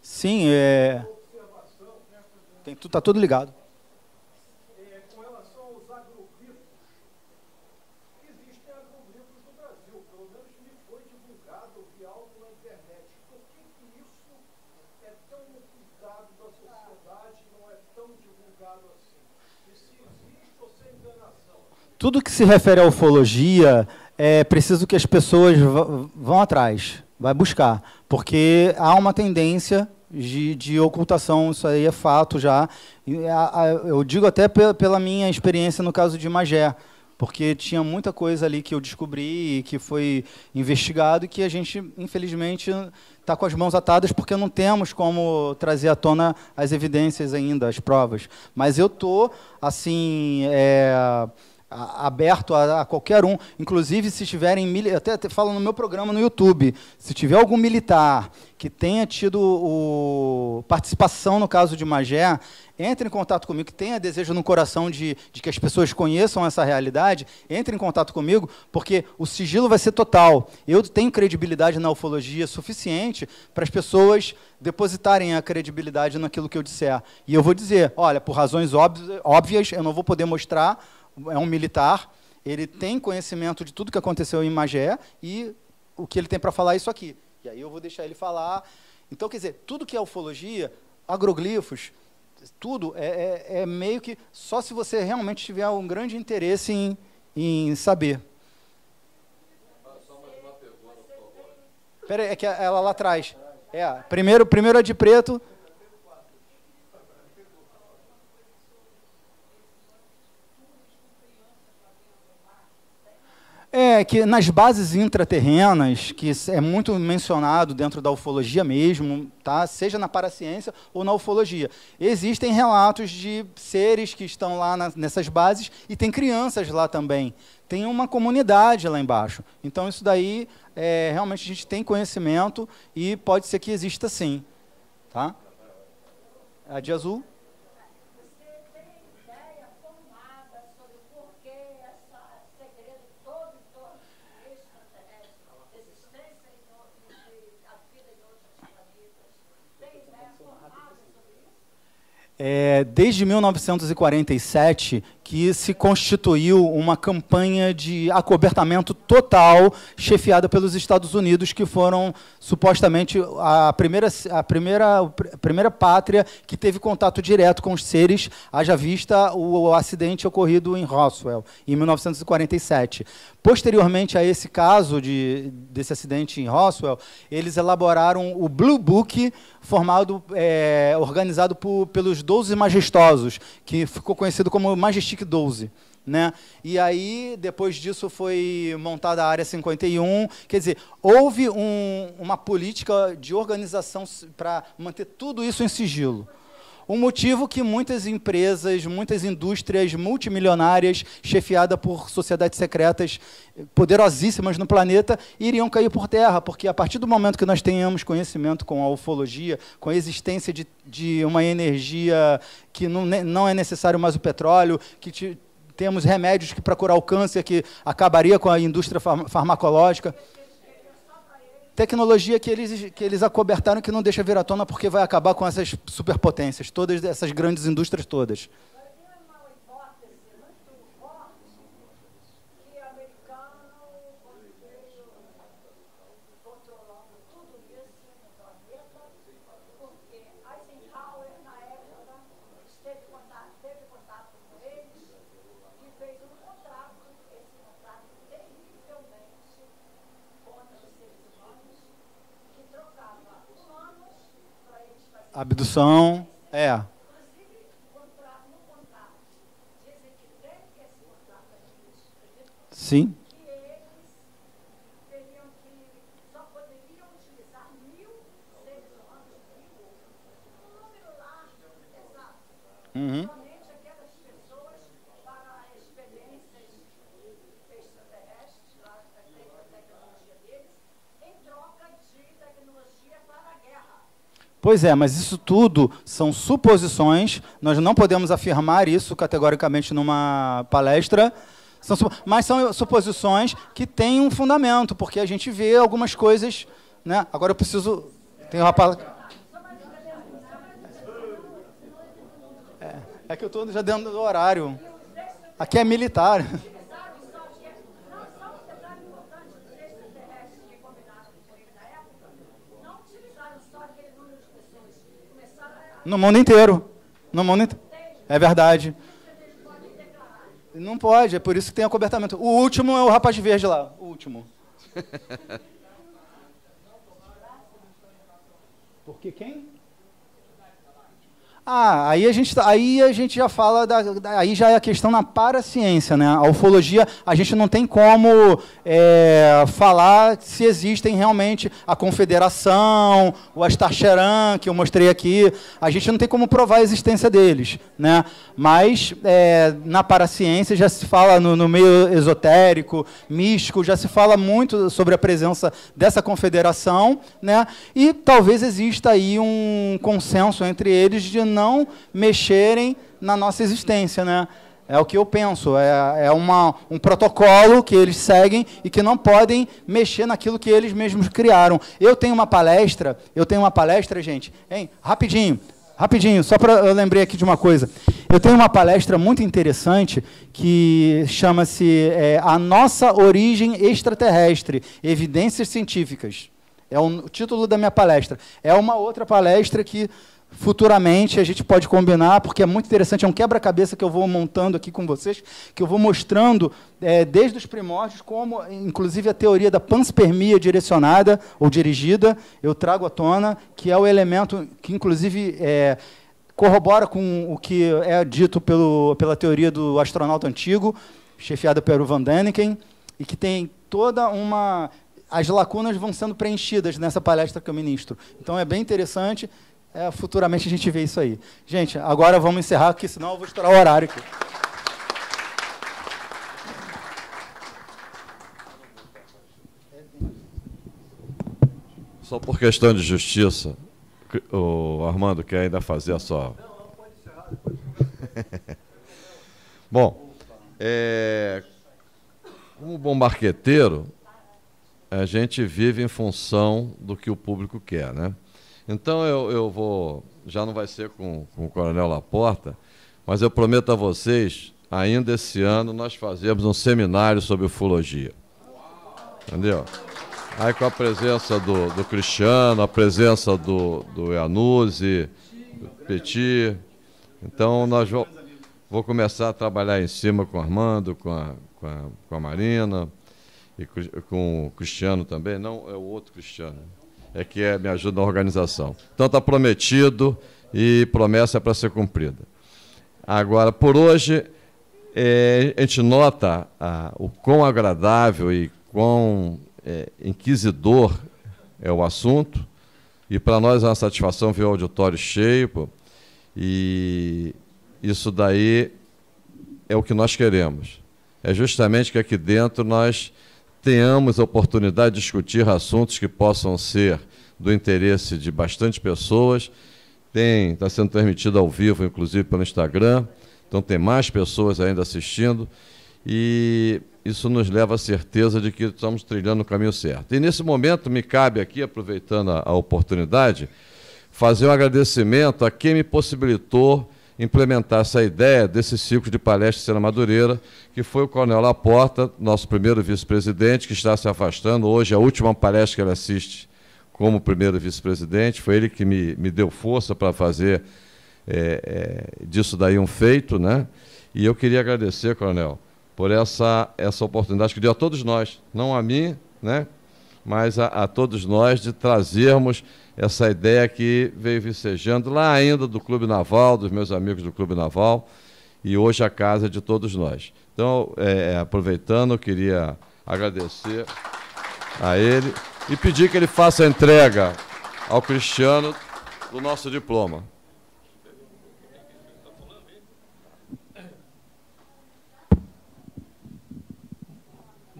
Sim, é. Tem, tá tudo ligado. com relação aos existem no Brasil, pelo menos me foi divulgado, eu vi algo na internet. Por que, isso é tão sociedade não é tão divulgado assim? E se existe ou se é enganação? Tudo que se refere à ufologia é preciso que as pessoas vão atrás, vai buscar, porque há uma tendência de, de ocultação, isso aí é fato já. Eu digo até pela minha experiência no caso de Magé, porque tinha muita coisa ali que eu descobri e que foi investigado e que a gente, infelizmente, está com as mãos atadas porque não temos como trazer à tona as evidências ainda, as provas. Mas eu estou, assim, é, aberto a, a, qualquer um, inclusive se tiverem, até, até falo no meu programa no YouTube, se tiver algum militar que tenha tido o, participação no caso de Magé, entre em contato comigo, que tenha desejo no coração de, de que as pessoas conheçam essa realidade, entre em contato comigo, porque o sigilo vai ser total. Eu tenho credibilidade na ufologia suficiente para as pessoas depositarem a credibilidade naquilo que eu disser. E eu vou dizer, olha, por razões óbvias, eu não vou poder mostrar é um militar, ele tem conhecimento de tudo que aconteceu em Magé e o que ele tem para falar é isso aqui. E aí eu vou deixar ele falar. Então, quer dizer, tudo que é ufologia, agroglifos, tudo é, é, é meio que só se você realmente tiver um grande interesse em, em saber. Espera aí, é que ela lá atrás. É, primeiro, primeiro é de preto, É, que nas bases intraterrenas, que é muito mencionado dentro da ufologia mesmo, tá? seja na paraciência ou na ufologia, existem relatos de seres que estão lá na, nessas bases e tem crianças lá também. Tem uma comunidade lá embaixo. Então, isso daí, é, realmente, a gente tem conhecimento e pode ser que exista sim. Tá? A de azul. É, desde 1947 que se constituiu uma campanha de acobertamento total chefiada pelos Estados Unidos, que foram supostamente a primeira, a primeira, a primeira pátria que teve contato direto com os seres, haja vista o, acidente ocorrido em Roswell, em 1947. Posteriormente a esse caso de, desse acidente em Roswell, eles elaboraram o Blue Book, formado, é, organizado por, pelos Doze Majestosos, que ficou conhecido como Majestic 12. Né? E aí, depois disso, foi montada a Área 51. Quer dizer, houve um, uma política de organização para manter tudo isso em sigilo. O motivo que muitas empresas, muitas indústrias multimilionárias, chefiadas por sociedades secretas poderosíssimas no planeta, iriam cair por terra, porque a partir do momento que nós tenhamos conhecimento com a ufologia, com a existência de, de uma energia que não, não é necessário mais o petróleo, que te, temos remédios para curar o câncer que acabaria com a indústria farmacológica tecnologia que eles, que eles acobertaram que não deixa vir à tona porque vai acabar com essas superpotências, todas essas grandes indústrias todas. Abdução, é. Sim. Uhum. Pois é, mas isso tudo são suposições, nós não podemos afirmar isso categoricamente numa palestra, são, mas são suposições que têm um fundamento, porque a gente vê algumas coisas. Né? Agora eu preciso. Tem um rapaz. É, é que eu estou já dentro do horário. Aqui é militar. No mundo inteiro. No mundo inteiro. É verdade. Não pode, é por isso que tem acobertamento. O último é o rapaz verde lá. O último. Porque quem? Ah, aí a gente, tá, aí a gente já fala, da, aí já é a questão na paraciência, né? A ufologia, a gente não tem como é, falar se existem realmente a confederação, o Astacheran, que eu mostrei aqui, a gente não tem como provar a existência deles, né? Mas é, na paraciência já se fala no, no meio esotérico, místico, já se fala muito sobre a presença dessa confederação, né? E talvez exista aí um consenso entre eles de não mexerem na nossa existência, né? É o que eu penso. É, é uma, um protocolo que eles seguem e que não podem mexer naquilo que eles mesmos criaram. Eu tenho uma palestra, eu tenho uma palestra, gente, hein? Rapidinho, rapidinho, só para eu lembrei aqui de uma coisa. Eu tenho uma palestra muito interessante que chama-se é, A Nossa Origem Extraterrestre, Evidências Científicas. É o título da minha palestra. É uma outra palestra que futuramente a gente pode combinar, porque é muito interessante, é um quebra-cabeça que eu vou montando aqui com vocês, que eu vou mostrando é, desde os primórdios, como, inclusive, a teoria da panspermia direcionada ou dirigida, eu trago à tona, que é o elemento que, inclusive, é, corrobora com o que é dito pelo, pela teoria do astronauta antigo, chefiada pelo Van Däniken, e que tem toda uma... As lacunas vão sendo preenchidas nessa palestra que eu ministro. Então, é bem interessante é, futuramente a gente vê isso aí. Gente, agora vamos encerrar, porque senão eu vou estourar o horário aqui. Só por questão de justiça, o Armando quer ainda fazer a sua. Bom, é, como bom marqueteiro, a gente vive em função do que o público quer, né? Então eu, eu vou, já não vai ser com, com o Coronel Laporta, mas eu prometo a vocês, ainda esse ano nós fazemos um seminário sobre ufologia. Entendeu? Aí com a presença do, do Cristiano, a presença do, do Iannuzzi, do Petit. Então nós vamos, vou começar a trabalhar em cima com o Armando, com a, com a, com a Marina, e com o Cristiano também. Não, é o outro Cristiano é que é, me ajuda na organização. Então está prometido e promessa é para ser cumprida. Agora, por hoje, é, a gente nota ah, o quão agradável e quão é, inquisidor é o assunto, e para nós é uma satisfação ver o auditório cheio, pô, e isso daí é o que nós queremos. É justamente que aqui dentro nós tenhamos a oportunidade de discutir assuntos que possam ser do interesse de bastante pessoas. Tem, está sendo transmitido ao vivo, inclusive pelo Instagram, então tem mais pessoas ainda assistindo e isso nos leva à certeza de que estamos trilhando o caminho certo. E nesse momento me cabe aqui, aproveitando a, a oportunidade, fazer um agradecimento a quem me possibilitou implementar essa ideia desse ciclo de palestras na Madureira, que foi o Coronel Laporta, nosso primeiro vice-presidente, que está se afastando. Hoje, a última palestra que ele assiste como primeiro vice-presidente, foi ele que me, me deu força para fazer é, é, disso daí um feito. Né? E eu queria agradecer, Coronel, por essa, essa oportunidade que deu a todos nós, não a mim, né? Mas a, a todos nós, de trazermos essa ideia que veio vicejando lá ainda do Clube Naval, dos meus amigos do Clube Naval, e hoje a casa de todos nós. Então, é, é, aproveitando, eu queria agradecer a ele e pedir que ele faça a entrega ao Cristiano do nosso diploma.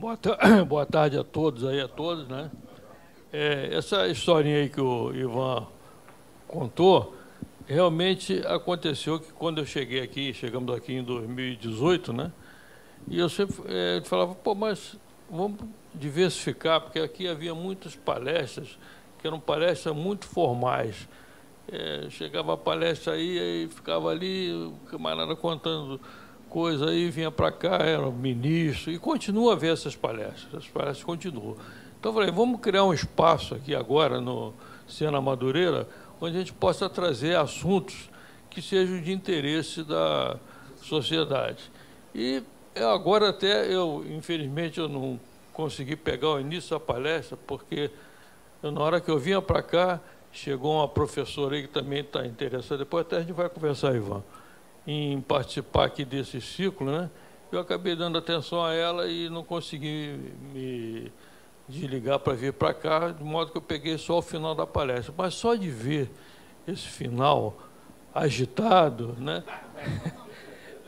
Boa, boa tarde a todos aí, a todos, né? É, essa historinha aí que o Ivan contou, realmente aconteceu que quando eu cheguei aqui, chegamos aqui em 2018, né? E eu sempre é, falava, pô, mas vamos diversificar, porque aqui havia muitas palestras, que eram palestras muito formais. É, chegava a palestra aí, e ficava ali, o camarada contando coisa aí, vinha para cá, era ministro, e continua a ver essas palestras, as palestras continuam. Então eu falei, vamos criar um espaço aqui agora no Sena Madureira, onde a gente possa trazer assuntos que sejam de interesse da sociedade. E agora até eu, infelizmente, eu não consegui pegar o início da palestra, porque eu, na hora que eu vinha para cá, chegou uma professora aí que também está interessada, depois até a gente vai conversar, Ivan, em participar aqui desse ciclo, né? Eu acabei dando atenção a ela e não consegui me desligar para vir para cá, de modo que eu peguei só o final da palestra. Mas só de ver esse final agitado, né?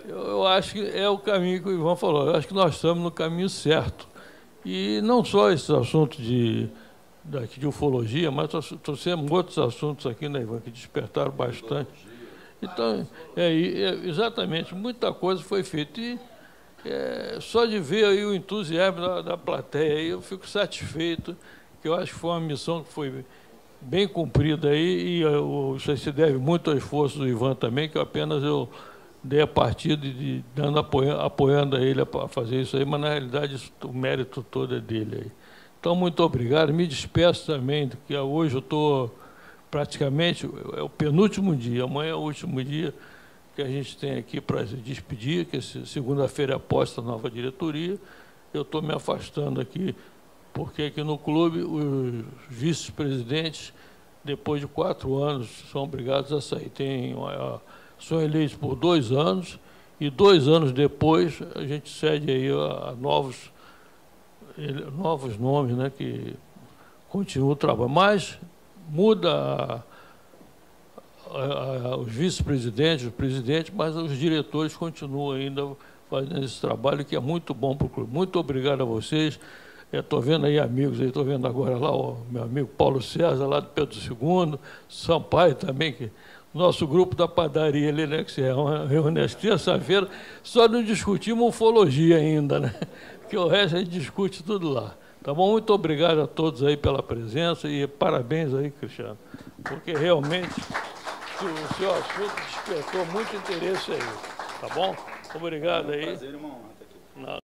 Eu, acho que é o caminho que o Ivan falou. Eu acho que nós estamos no caminho certo. E não só esses assuntos de, daqui de ufologia, mas trouxemos outros assuntos aqui, né, Ivan, que despertaram bastante. Então, é, é, exatamente, muita coisa foi feita. E é, só de ver aí o entusiasmo da, da plateia, eu fico satisfeito, que eu acho que foi uma missão que foi bem cumprida aí, e uh, isso se deve muito ao esforço do Ivan também, que apenas eu dei a partida de dando apoiando, a ele a fazer isso aí, mas na realidade isso, o mérito todo é dele aí. Então, muito obrigado. Me despeço também, que hoje eu estou praticamente, é o penúltimo dia, amanhã é o último dia que a gente tem aqui para se despedir, que segunda-feira aposta a nova diretoria. Eu estou me afastando aqui, porque aqui no clube os vice-presidentes, depois de quatro anos, são obrigados a sair. Tem uma, são eleitos por dois anos e dois anos depois a gente cede aí a, a novos, novos nomes né, que continuam o trabalho. Mas muda os vice-presidentes, o presidente, mas os diretores continuam ainda fazendo esse trabalho que é muito bom para o clube. Muito obrigado a vocês. Estou vendo aí amigos, estou vendo agora lá o meu amigo Paulo César, lá do Pedro II, Sampaio também, que nosso grupo da padaria ali, né, que se reúne às terça-feira, só não discutimos ufologia ainda, né? Que o resto a gente discute tudo lá. Tá bom? Muito obrigado a todos aí pela presença e parabéns aí, Cristiano, porque realmente o seu assunto despertou muito interesse aí. Tá bom? Obrigado aí. Prazer, irmão.